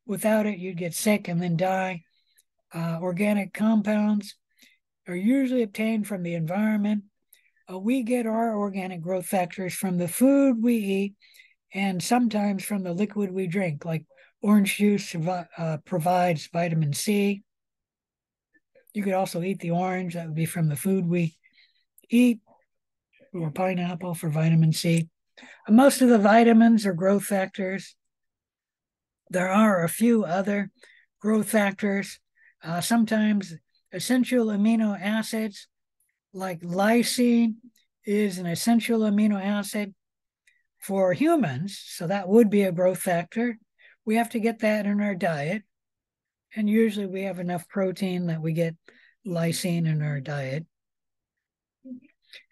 Without it, you'd get sick and then die. Uh, organic compounds are usually obtained from the environment. Uh, we get our organic growth factors from the food we eat and sometimes from the liquid we drink, like orange juice uh, provides vitamin C. You could also eat the orange, that would be from the food we eat, or pineapple for vitamin C. Most of the vitamins are growth factors. There are a few other growth factors. Uh, sometimes essential amino acids like lysine is an essential amino acid for humans. So that would be a growth factor. We have to get that in our diet. And usually we have enough protein that we get lysine in our diet.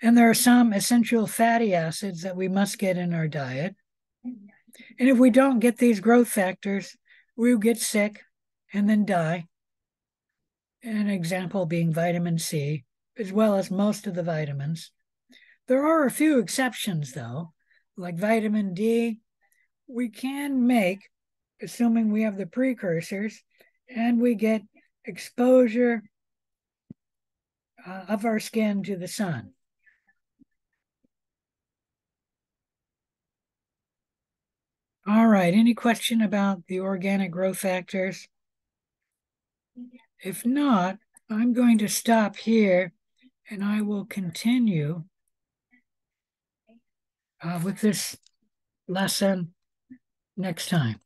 And there are some essential fatty acids that we must get in our diet. And if we don't get these growth factors, we'll get sick and then die. An example being vitamin C, as well as most of the vitamins. There are a few exceptions, though, like vitamin D. We can make, assuming we have the precursors, and we get exposure uh, of our skin to the sun. All right, any question about the organic growth factors? If not, I'm going to stop here and I will continue uh, with this lesson next time.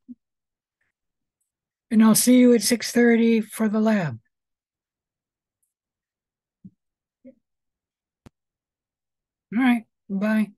And I'll see you at 6.30 for the lab. All right, bye.